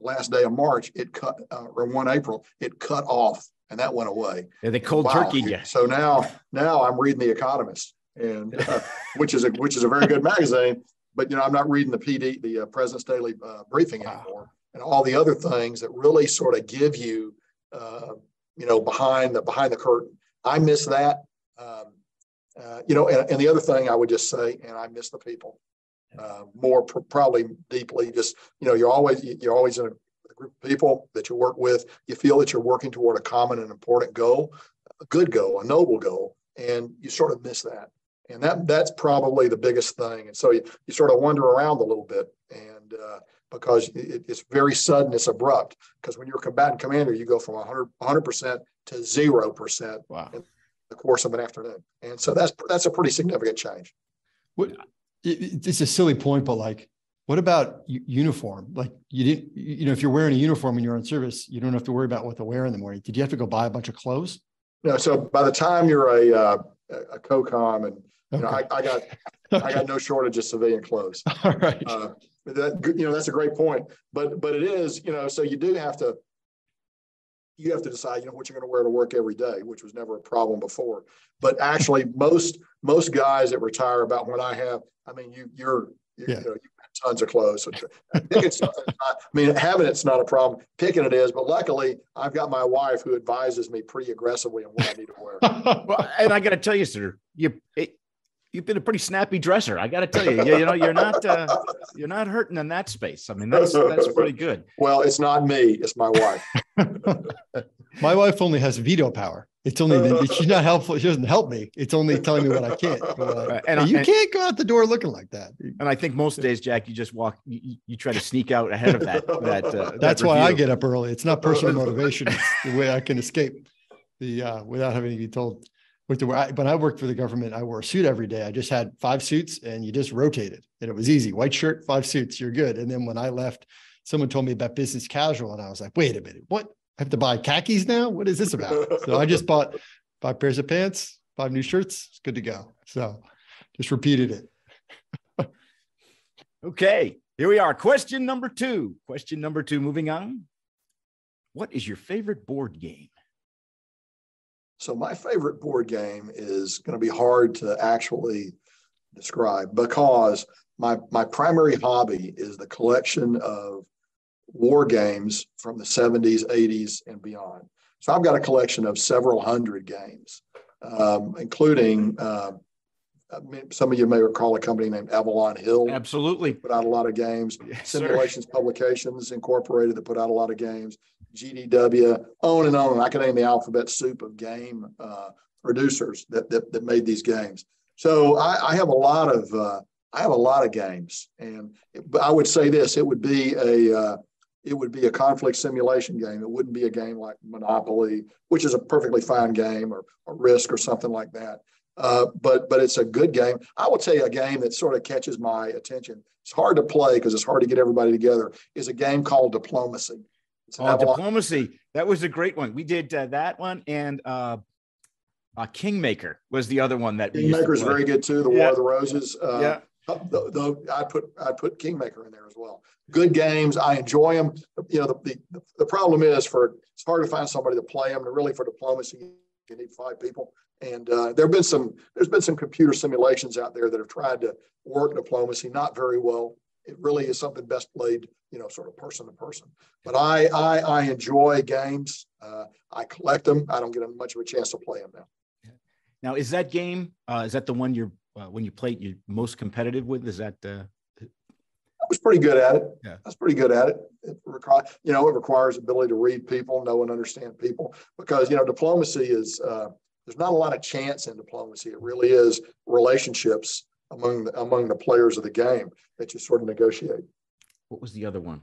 last day of March, it cut uh, or one April, it cut off, and that went away. Yeah, they cold wow. turkey you. So now now I'm reading The Economist, and uh, which is a which is a very good magazine. But you know, I'm not reading the PD, the uh, President's Daily uh, Briefing anymore and all the other things that really sort of give you, uh, you know, behind the behind the curtain. I miss that. Um, uh, you know, and, and, the other thing I would just say, and I miss the people uh, more pr- probably deeply. Just you know, you're always you're always in a group of people that you work with. You feel that you're working toward a common and important goal, a good goal, a noble goal, and you sort of miss that. And that that's probably the biggest thing. And so you, you sort of wander around a little bit and uh, because it, it's very sudden, it's abrupt. Because when you're a combatant commander, you go from 100 percent to zero percent wow. in the course of an afternoon, and so that's that's a pretty significant change. What, it, it's a silly point, but like, what about uniform? Like, you didn't, you know, if you're wearing a uniform and you're on service, you don't have to worry about what to wear in the morning. Did you have to go buy a bunch of clothes? No. So by the time you're a uh, a COCOM and you know, I, I, got I got no shortage of civilian clothes. All right. Uh, that you know that's a great point. But but it is you know so you do have to you have to decide you know what you're going to wear to work every day which was never a problem before. But actually most most guys that retire about what i have i mean you you're, you're yeah. you know you have tons of clothes so picking something not, i mean having it's not a problem. Picking it is but luckily i've got my wife who advises me pretty aggressively on what i need to wear. Well, and i got to tell you sir you it, you've been a pretty snappy dresser. I got to tell you, you, you know, you're not uh, you're not hurting in that space. I mean, that's that's pretty good. Well, it's not me; it's my wife. my wife only has veto power. It's only that she's not helpful. She doesn't help me. It's only telling me what I can't. Uh, and, hey, you and, can't go out the door looking like that. And I think most days, Jack, you just walk. You, you try to sneak out ahead of that. That uh, that's that why I get up early. It's not personal motivation. It's the way I can escape the uh, without having to be told with the when I worked for the government, I wore a suit every day. I just had five suits and you just rotated and it was easy. White shirt, five suits, you're good. And then when I left, someone told me about business casual and I was like, wait a minute, what? I have to buy khakis now? What is this about? so I just bought five pairs of pants, five new shirts. It's good to go. So just repeated it. okay, here we are. Question number two. Question number two, moving on. What is your favorite board game? So my favorite board game is going to be hard to actually describe because my my primary hobby is the collection of war games from the 70s, 80s, and beyond. So I've got a collection of several hundred games, um, including uh, some of you may recall a company named Avalon Hill. Absolutely. Put out a lot of games. Yes, Simulations sir. Publications Incorporated that put out a lot of games. GDW, on and on. I can name the alphabet soup of game uh, producers that, that, that made these games. So I, I have a lot of uh, I have a lot of games, and I would say this: it would be a uh, it would be a conflict simulation game. It wouldn't be a game like Monopoly, which is a perfectly fine game, or, or Risk, or something like that. Uh, but but it's a good game. I will tell you a game that sort of catches my attention. It's hard to play because it's hard to get everybody together. Is a game called Diplomacy. Oh, diplomacy. That was a great one. We did uh, that one and uh, uh, Kingmaker was the other one that Kingmaker is very good too. The yeah. War of the Roses. Uh, yeah. The, the, I put I put Kingmaker in there as well. Good games. I enjoy them. You know, the, the, the problem is for it's hard to find somebody to play them. And really, for diplomacy, you need five people. And uh, there have been some there's been some computer simulations out there that have tried to work diplomacy not very well. It really is something best played, you know, sort of person to person. But I I, I enjoy games. Uh, I collect them. I don't get much of a chance to play them now. Now, is that game? Uh, is that the one you're uh, when you play you're most competitive with? Is that? Uh... I was pretty good at it. Yeah, I was pretty good at it. It requires, you know, it requires ability to read people, know and understand people, because you know, diplomacy is. Uh, there's not a lot of chance in diplomacy. It really is relationships among the, among the players of the game that you sort of negotiate. What was the other one?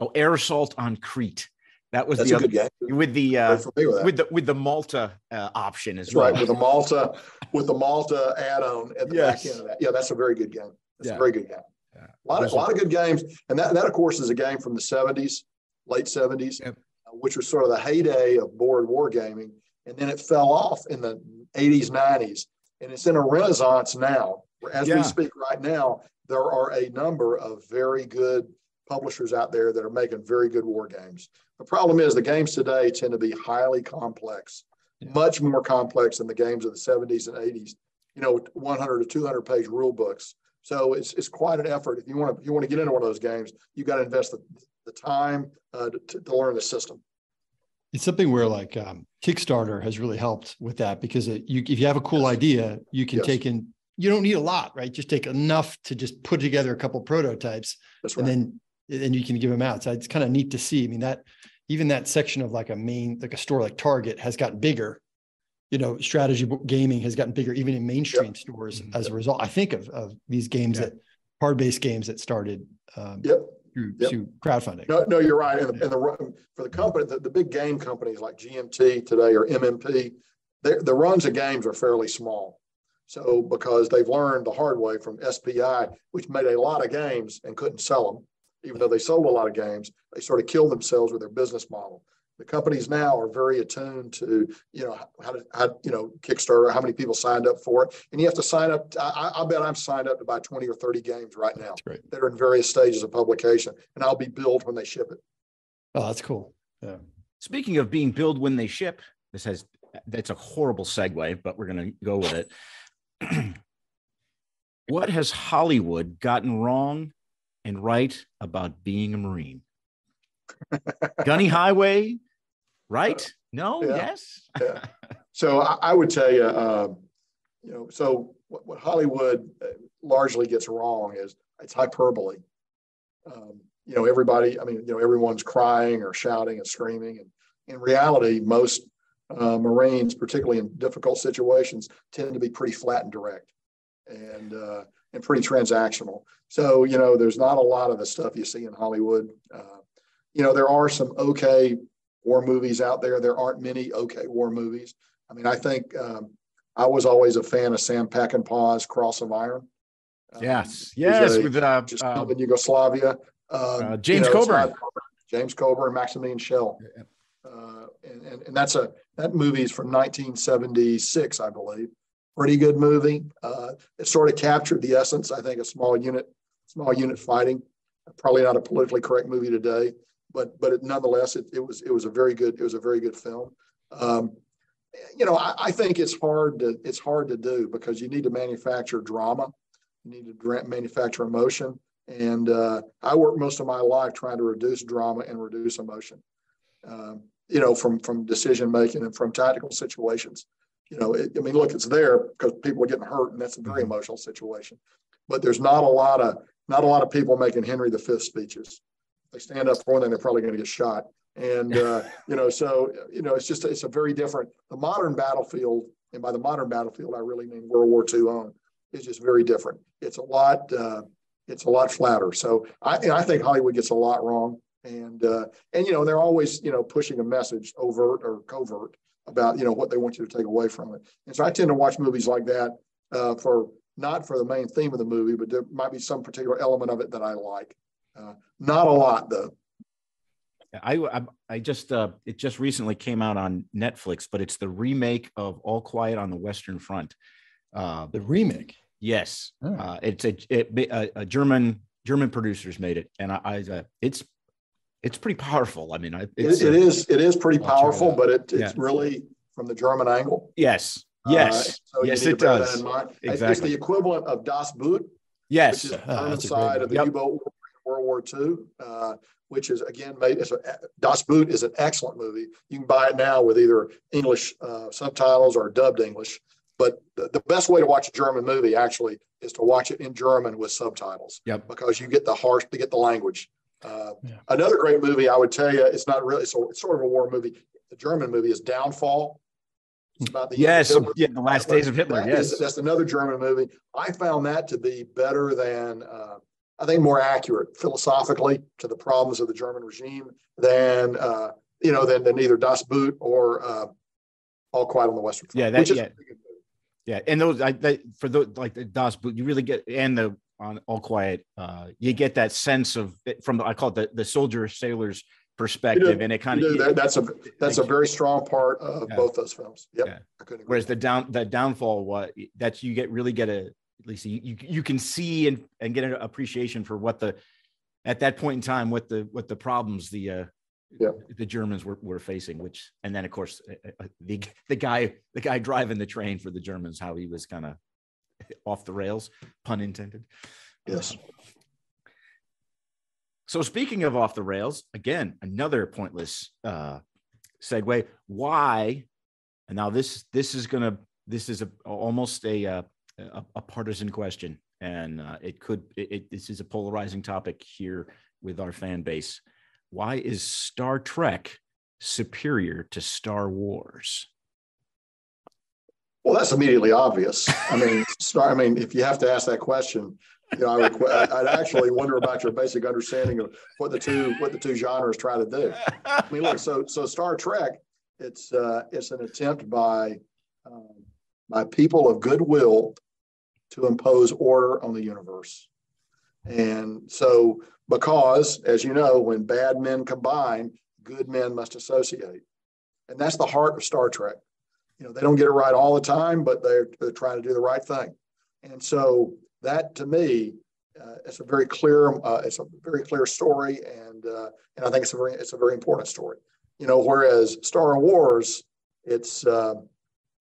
Oh, air assault on Crete. That was That's the other game. with the uh, with, with, the with the Malta uh, option as that's well. Right with the Malta with the Malta add-on at the yes. back end of that. Yeah, that's a very good game. That's yeah. a very good game. Yeah. A lot of a lot of good games, and that that of course is a game from the '70s, late '70s, yep. uh, which was sort of the heyday of board wargaming, and then it fell off in the '80s, '90s, and it's in a renaissance now. As yeah. we speak right now, there are a number of very good publishers out there that are making very good war games. The problem is the games today tend to be highly complex, yeah. much more complex than the games of the 70s and 80s. You know, 100 to 200 page rule books. So it's, it's quite an effort. If you want to you want to get into one of those games, you got to invest the, the time uh, to, to learn the system. It's something where like um, Kickstarter has really helped with that because it, you, if you have a cool idea, you can yes. take in. You don't need a lot, right? Just take enough to just put together a couple prototypes, right. and then and you can give them out. So it's kind of neat to see. I mean, that even that section of like a main, like a store like Target has gotten bigger. You know, strategy gaming has gotten bigger, even in mainstream yep. stores mm-hmm. as a result. I think of, of these games that card based games that started um, yep. Through, yep. through, crowdfunding. No, no, you're right. And, the, and the for the company, the, the, big game companies like GMT today or MMP, the runs of games are fairly small. So because they've learned the hard way from SPI, which made a lot of games and couldn't sell them, even though they sold a lot of games, they sort of killed themselves with their business model. The companies now are very attuned to, you know, how to, how, you know, Kickstarter, how many people signed up for it. And you have to sign up. I, I bet I'm signed up to buy 20 or 30 games right now that are in various stages of publication, and I'll be billed when they ship it. Oh, that's cool. Yeah. Speaking of being billed when they ship, this has, that's a horrible segue, but we're going to go with it. what has Hollywood gotten wrong and right about being a Marine. Gunny Highway, right? No, yeah. yes. yeah. So I, I, would tell you, uh, you know, so what, what, Hollywood uh, largely gets wrong is it's hyperbole. Um, you know, everybody, I mean, you know, everyone's crying or shouting and screaming. And in reality, most uh, Marines, particularly in difficult situations, tend to be pretty flat and direct. And, uh, and pretty transactional. So, you know, there's not a lot of the stuff you see in Hollywood. Uh, you know, there are some okay war movies out there. There aren't many okay war movies. I mean, I think um, I was always a fan of Sam Peckinpah's Cross of Iron. Um, yes, yes, a, with uh, just uh, in Yugoslavia. Uh, James you know, Coburn, James Coburn, Maximilian Schell, uh, and, and and that's a that movie is from 1976, I believe pretty good movie. Uh, it sort of captured the essence, I think, of small unit, small unit fighting. Probably not a politically correct movie today, but but it, nonetheless, it, it was it was a very good it was a very good film. Um, you know, I, I, think it's hard to it's hard to do because you need to manufacture drama, you need to manufacture emotion, and uh, I worked most of my life trying to reduce drama and reduce emotion. Um, you know, from from decision making and from tactical situations you know, it, I mean, look, it's there because people are getting hurt, and that's a very mm-hmm. emotional situation. But there's not a lot of not a lot of people making Henry V speeches. They stand up for one thing, they're probably going to get shot. And uh, you know, so you know, it's just it's a very different. The modern battlefield, and by the modern battlefield, I really mean World War II on, is just very different. It's a lot. Uh, it's a lot flatter. So I, I think Hollywood gets a lot wrong, and uh, and you know, they're always you know pushing a message, overt or covert, about you know what they want you to take away from it. And so I tend to watch movies like that uh, for not for the main theme of the movie, but there might be some particular element of it that I like. Uh, not a lot though. I, I I just uh it just recently came out on Netflix, but it's the remake of All Quiet on the Western Front. Uh, The remake. yes, Oh. uh, it's a, it, a a German German producers made it, and I, I uh, it's it's pretty powerful. I mean, I, it's It, it uh, is, it is pretty I'll check it powerful, but it, it's Yeah. really from the German angle. yes, Uh, yes, so yes, it does. that in mind. It's- It's the equivalent of Das Boot, Yes, which Yes, is the Ah, German that's side of the Yep. U-boat World War II, uh, which is again made as a Das Boot is an excellent movie. You can buy it now with either English uh, subtitles or dubbed English. But the, the best way to watch a German movie actually is to watch it in German with subtitles Yep. because you get the harsh, to get the language. Uh, Yeah. Another great movie I would tell you, it's not really, so it's sort of a war movie. The German movie is Downfall. It's about the yes, Hitler. yeah, the last days of Hitler. That is- Yes, that's another German movie. I found that to be better than, uh, I think more accurate philosophically to the problems of the German regime than, uh, you know, than, than either Das Boot or, uh, All Quiet on the Western Front. Yeah, that- which is a yeah. pretty good movie. yeah, and those I that, for those like the Das Boot, you really get and the on All Quiet, uh, you get that sense of from I call it the the soldier sailor's perspective, and it kind You of that- That's a, that's a very strong part of Yeah. both those films. Yep. Yeah. I couldn't agree whereas the down the downfall what that's you get really get a at least you, you you can see and and get an appreciation for what the at that point in time what the what the problems the uh Yeah. the Germans were, were facing which and then of course uh, uh, the the guy the guy driving the train for the Germans how he was kind of off the rails pun intended Yes. so speaking of off the rails, again, another pointless uh, segue. Why? And now this this is gonna this is a almost a uh, a, a partisan question, and uh, it could it, it, this is a polarizing topic here with our fan base. Why is Star Trek superior to Star Wars? Well, that's immediately obvious. I mean, start, I mean, if you have to ask that question, you know, I would, I'd actually wonder about your basic understanding of what the two, what the two genres try to do. I mean, look, so, so Star Trek, it's, uh, it's an attempt by, um, by people of goodwill to impose order on the universe. And so, because as you know, when bad men combine, good men must associate. And that's the heart of Star Trek you know, they don't get it right all the time, but they're, they're trying to do the right thing. And so that to me, uh, it's a very clear, uh, it's a very clear story. And, uh, and I think it's a very, it's a very important story, you know, whereas Star Wars, it's, uh,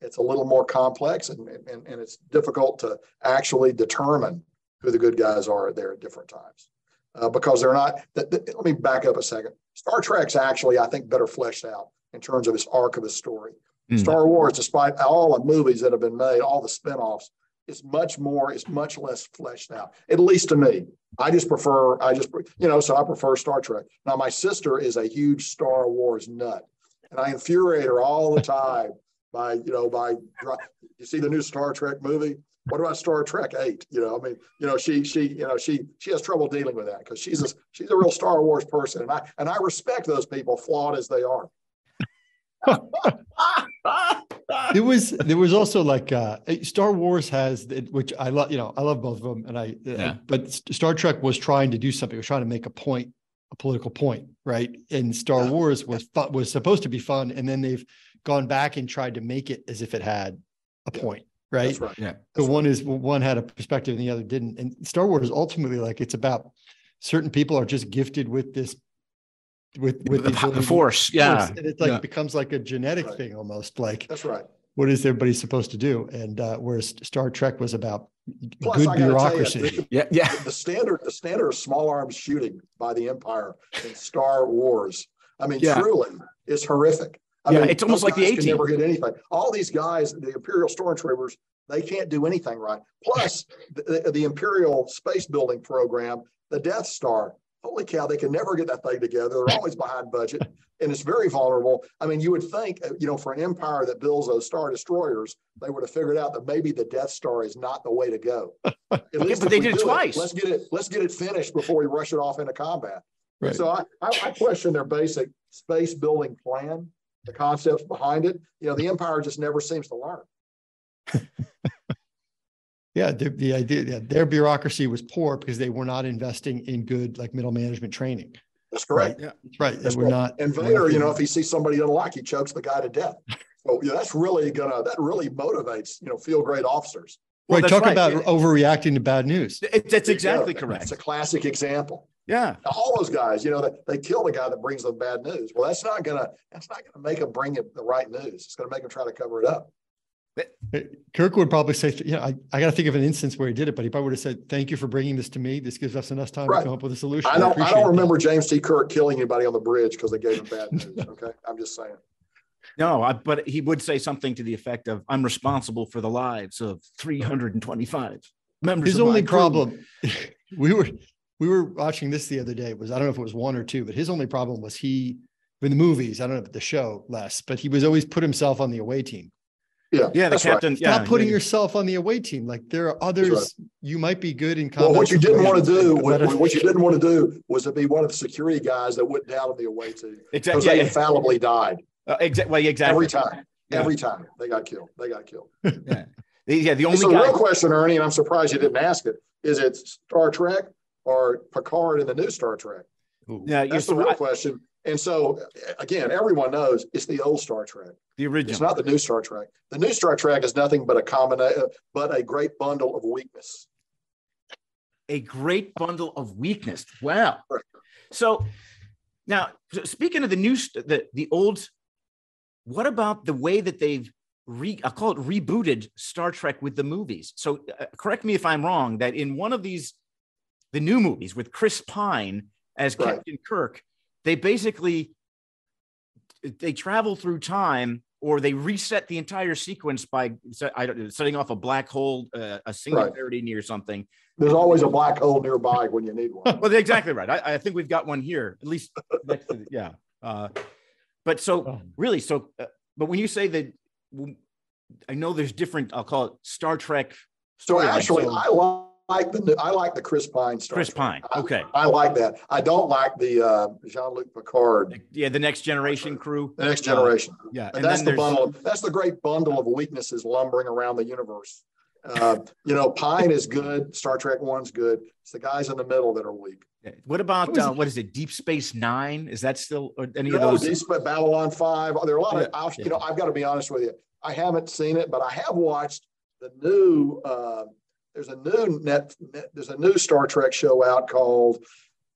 it's a little more complex and, and, and it's difficult to actually determine who the good guys are there at different times. Uh, because they're not, th- th- let me back up a second. Star Trek's actually, I think, better fleshed out in terms of its arc of its story. Mm. Star Wars, despite all the movies that have been made, all the spinoffs, it's much more, it's much less fleshed out, at least to me. I just prefer, I just, you know, so I prefer Star Trek. Now, my sister is a huge Star Wars nut, and I infuriate her all the time by, you know, by, you see the new Star Trek movie? What about Star Trek Eight? You know, I mean, you know, she, she, you know, she, she has trouble dealing with that because she's a, she's a real Star Wars person, and I, and I respect those people, flawed as they are. there was there was also like uh Star Wars has which I love you know I love both of them and I Yeah. but Star Trek was trying to do something was trying to make a point a political point right and Star Yeah. Wars was fun, was supposed to be fun and then they've gone back and tried to make it as if it had a point right That's right. Yeah. the That's one is one had a perspective and the other didn't and Star Wars ultimately like it's about certain people are just gifted with this with with the, ability the to- force, yeah. and it's like yeah. becomes like a genetic Right. thing almost like That's right. what is everybody supposed to do? And uh, whereas Star Trek was about Plus, good I you, bureaucracy. the- Yeah, yeah. the standard the standard of small arms shooting by the empire in star wars i mean Yeah. truly is horrific I Yeah, mean, it's almost like the guys can 18. never hit anything all these guys the imperial stormtroopers they can't do anything right plus the, the, the imperial space building program the death star holy cow they can never get that thing together they're always behind budget and it's very vulnerable i mean you would think uh, you know for an empire that builds those star destroyers they would have figured out that maybe the death star is not the way to go at least but they did it twice. let's get it. Let's get it finished before we rush it off into combat. Right. So I, I, I question their basic space building plan, the concepts behind it. You know, the empire just never seems to learn. Yeah, the, the idea yeah, their bureaucracy was poor because they were not investing in good like middle management training. That's correct. Right. That's right. That's we're right. not. And we're Vader, not you know, if he sees somebody he doesn't like, he chokes the guy to death. So yeah, that's really gonna that really motivates you know feel great officers. Well, right. Talk right. about It- overreacting to bad news. It- that's exactly Yeah, correct. It's a classic example. Yeah. Now, all those guys, you know, they, they kill the guy that brings them bad news. Well, that's not gonna that's not gonna make them bring it the right news. It's gonna make them try to cover it up. Kirk would probably say, yeah, I, I got to think of an instance where he did it, but he probably would have said, thank you for bringing this to me. This gives us enough time Right. to come up with a solution. I don't I appreciate don't remember James T. Kirk killing anybody on the bridge because they gave him bad news. Okay, I'm just saying. No, I, but he would say something to the effect of, "I'm responsible for the lives of 325 members." His of my only crew." problem, we were, we were watching this the other day was, I don't know if it was one or two, but his only problem was he, in the movies, I don't know if the show less, but he was always put himself on the away team. Yeah, Yeah, the that's right. captain. Yeah, Stop putting yeah, yourself on the away team. Like there are others, you might be good in Well, combat. what you didn't want to do, what, what you didn't want to do was to be one of the security guys that went down on the away team because Exactly. they Yeah, infallibly died uh, exa- well, exactly. every time. Yeah. Every time they got killed, they got killed. The- Yeah, the only so the guy. real question, Ernie, and I'm surprised you didn't ask it, is it Star Trek or Picard in the new Star Trek? Yeah, That's the real I- question. And so again, everyone knows it's the old Star Trek. The It's not the new Star Trek. The new Star Trek is nothing but a combination, but a great bundle of weakness. a great bundle of weakness. Wow. Right. So now, so speaking of the new, the the old, what about the way that they've re? I call it rebooted Star Trek with the movies. So uh, correct me if I'm wrong. That in one of these, the new movies with Chris Pine as Right. Captain Kirk, they basically they travel through time. Or they reset the entire sequence by I don't, setting off a black hole, uh, a singularity near something, There's always a black hole nearby when you need one. well, they're exactly right. I, I think we've got one here, at least next to the, yeah. Uh, but so Oh. really, so uh, but when you say that, I know there's different. I'll call it Star Trek. So storylines. actually, So I like the new- I like the Chris Pine Star Chris Trek. Pine. I- Okay. I like that. I don't like the uh, Jean-Luc Picard, Yeah, the next generation crew. the next generation. yeah, And that's the bundle. That's the great bundle of weaknesses lumbering around the universe. Uh, you know, Pine is good. Star Trek One's good. It's the guys in the middle that are weak. What about What uh, what is it? Deep Space Nine? Is that still or any of those? Deep Space- Babylon Five. There are a lot of. Yeah, I'll- yeah. You know, I've got to be honest with you. I haven't seen it, but I have watched the new. Uh, there's a new net, net. There's a new Star Trek show out called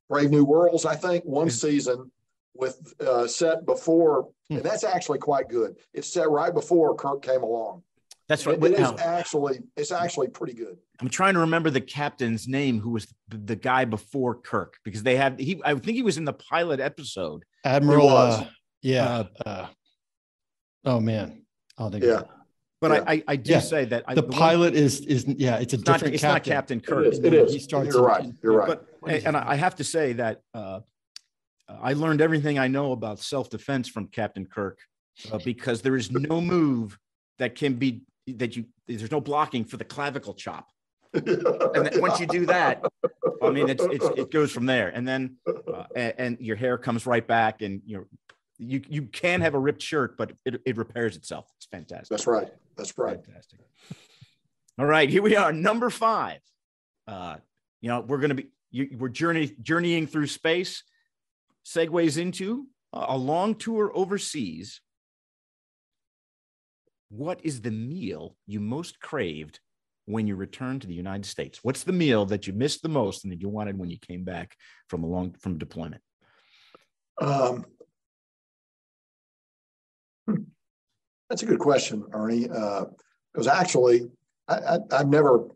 Brave New Worlds. I think one Is- season with uh, set before, Hmm. and that's actually quite good. It's set right before Kirk came along. That's right. It- it is Now, actually. It's actually pretty good. I'm trying to remember the captain's name, who was the, the guy before Kirk, because they had he. I think he was in the pilot episode. Admiral, was. uh, yeah. Uh, oh man. I'll think Yeah. Of it. But Yeah. I, I, I do Yeah. say that I, the one- pilot is, is, yeah, it's a it's not, different it's not captain. Captain Kirk. is. It is. He starts You're right. You're right. But What is and I have to say that uh, I learned everything I know about self defense from Captain Kirk uh, because there is no move that can be that you there's no blocking for the clavicle chop. And then once you do that, I mean it's, it's it goes from there, and then uh, and, and your hair comes right back, and you're you you can have a ripped shirt, but it, it repairs itself. It's fantastic. That's right. That's right. Fantastic. All right, here we are, number five. Uh, you know, we're going to be you, we're journey journeying through space. Segues into a long tour overseas. What is the meal you most craved when you returned to the United States? What's the meal that you missed the most and that you wanted when you came back from a long from deployment? Um. That's a good question, Ernie. Uh, actually, I, I, I've never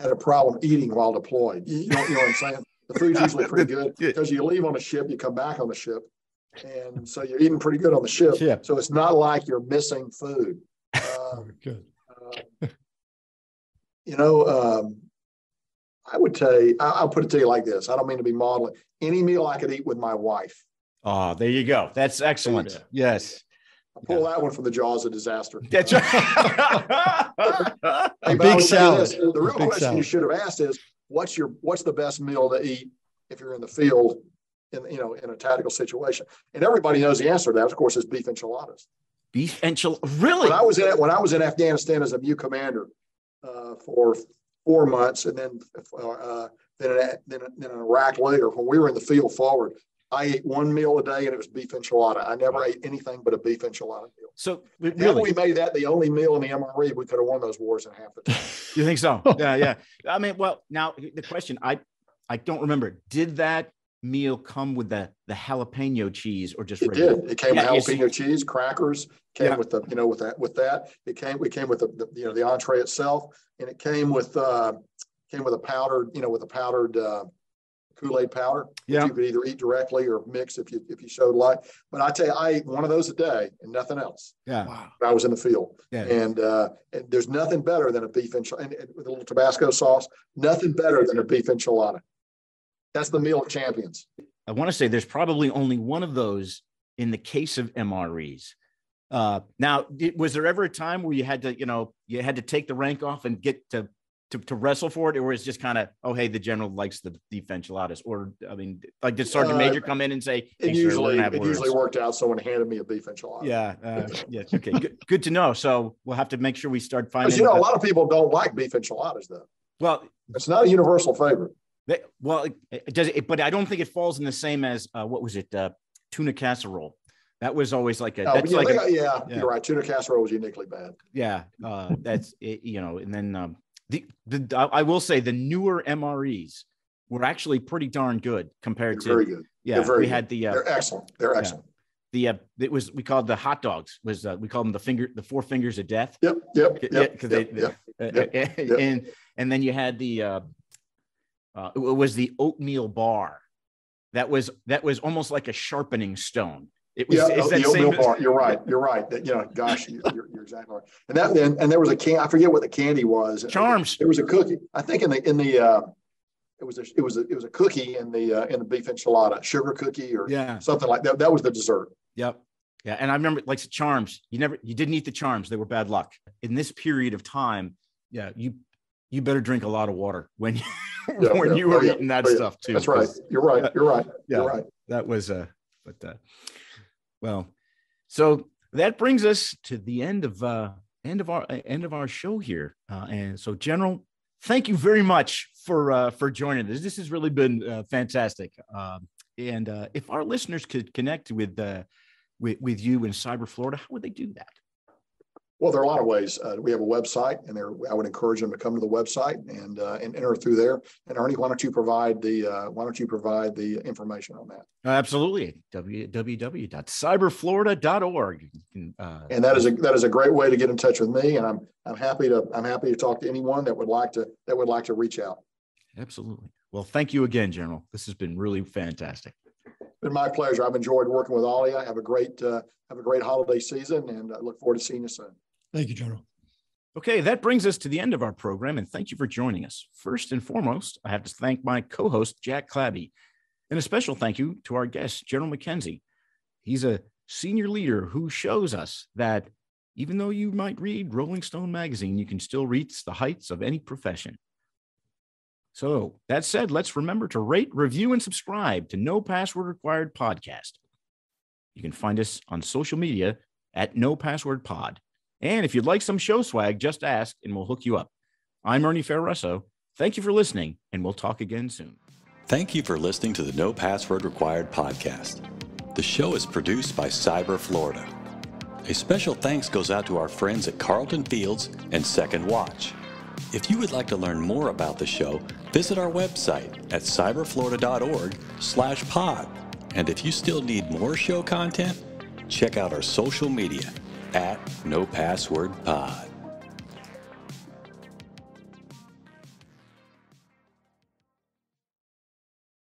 had a problem eating while deployed. You, you know, you know what I'm saying? The food's usually pretty good because you leave on a ship, you come back on the ship. And so you're eating pretty good on the ship. Yeah. So it's not like you're missing food. Uh, Oh, Good. uh, you know, um, I would say, I, I'll put it to you like this. I don't mean to be maudlin. Any meal I could eat with my wife. Oh, there you go. That's excellent. go. Yes. I pull that one from the jaws of disaster. That's right. A Hey, big would salad. this, The real big question you should have asked is, what's your, what's the best meal to eat if you're in the field in, you know, in a tactical situation? And everybody knows the answer to that, of course, is beef enchiladas. Beef enchilada. Really? When I was in, when I was in Afghanistan as a MEU commander uh, for four months and then, uh, then, in, then, then in Iraq later, when we were in the field forward, I ate one meal a day and it was beef enchilada. I never ate anything but a beef enchilada meal. So really, we made that the only meal in the MRE, we could have won those wars in half the time. you think so? Yeah, yeah. I mean, well, now the question I I don't remember. Did that meal come with the the jalapeno cheese or just It regular? did. It came Yeah, with jalapeno cheese, crackers, came Yeah. with the, you know, with that, with that. It came, we came with the, the, you know, the entree itself and it came with, uh, came with a powdered, you know, with a powdered, uh, Kool-Aid powder. which Yeah. You could either eat directly or mix if you, if you showed light. But I tell you, I ate one of those a day and nothing else. Yeah, Wow. I was in the field. yeah. And, uh, and there's nothing better than a beef enchilada and, and with a little Tabasco sauce, nothing better than a beef enchilada. That's the meal of champions. I want to say there's probably only one of those in the case of MREs. Uh, now, was there ever a time where you had to, you know, you had to take the rank off and get to to, to wrestle for it, or was it just kind of, oh, hey, the general likes the beef enchiladas, or I mean, like did Sergeant Uh, Major come in and say, It "Hey, sir, we're usually, it usually worked out. Someone handed me a beef enchilada. Yeah, uh, yeah, okay, good, good to know. So we'll have to make sure we start finding. you know, a lot of people don't like beef enchiladas though. well, It's not a universal favorite. They- well, it, it does it, but I don't think it falls in the same as uh, what was it, uh, tuna casserole. That was always like a No, that's yeah, like they a, yeah, yeah. you're right. Tuna casserole was uniquely bad. yeah, uh, that's it, you know, and then um, the the I will say the newer MREs were actually pretty darn good compared They're very good. yeah. they're very We good. had the uh, They're excellent. They're yeah. excellent. the uh, it was we called the hot dogs was uh, we called them the finger the four fingers of death. Yep, yep, Yeah, yep, 'cause yep, they- yep. Uh, Yep, and and then you had the uh, uh, it was the oatmeal bar that was that was almost like a sharpening stone. It was Yeah, oh, that the same oatmeal bar. You're right. You're right. That, you know, gosh, you- you're, you're exactly right. And that, and, and there was a can. I forget what the candy was. charms. There was a cookie. I think in the in the uh, it was a it was a it was a cookie in the uh, in the beef enchilada, sugar cookie or Yeah. something like that. That was the dessert. Yep. Yeah. And I remember like the charms. You never you didn't eat the charms. They were bad luck. In this period of time, yeah, you you better drink a lot of water when you Yeah, when yeah. you were Oh, eating that Oh, stuff too. That's right. You're right. You're right. Yeah. You're right. That was uh but uh well, so that brings us to the end of uh end of our end of our show here. Uh and so general thank you very much for uh for joining us. This has really been uh, fantastic. Um and uh if our listeners could connect with uh with, with you in Cyber Florida, how would they do that? Well, there are a lot of ways. Uh, we have a website, and there I would encourage them to come to the website and uh, and enter through there. And Ernie, why don't you provide the uh, why don't you provide the information on that? Absolutely. www.cyberflorida.org. Uh, And that is a that is a great way to get in touch with me. And I'm I'm happy to I'm happy to talk to anyone that would like to that would like to reach out. absolutely. Well, thank you again, General. This has been really fantastic. been my pleasure. I've enjoyed working with all of you. Have a great uh, have a great holiday season, and I look forward to seeing you soon. Thank you, General. Okay, that brings us to the end of our program, and thank you for joining us. First and foremost, I have to thank my co host, Jack Clabby, and a special thank you to our guest, General McKenzie. He's a senior leader who shows us that even though you might read Rolling Stone magazine, you can still reach the heights of any profession. So, that said, let's remember to rate, review, and subscribe to No Password Required podcast. You can find us on social media at No Password Pod. And if you'd like some show swag, just ask and we'll hook you up. I'm Ernie Ferraresso. Thank you for listening, and we'll talk again soon. Thank you for listening to the No Password Required podcast. The show is produced by Cyber Florida. A special thanks goes out to our friends at Carlton Fields and Second Watch. If you would like to learn more about the show, visit our website at cyberflorida.org slash pod. And if you still need more show content, check out our social media at No Password Pod.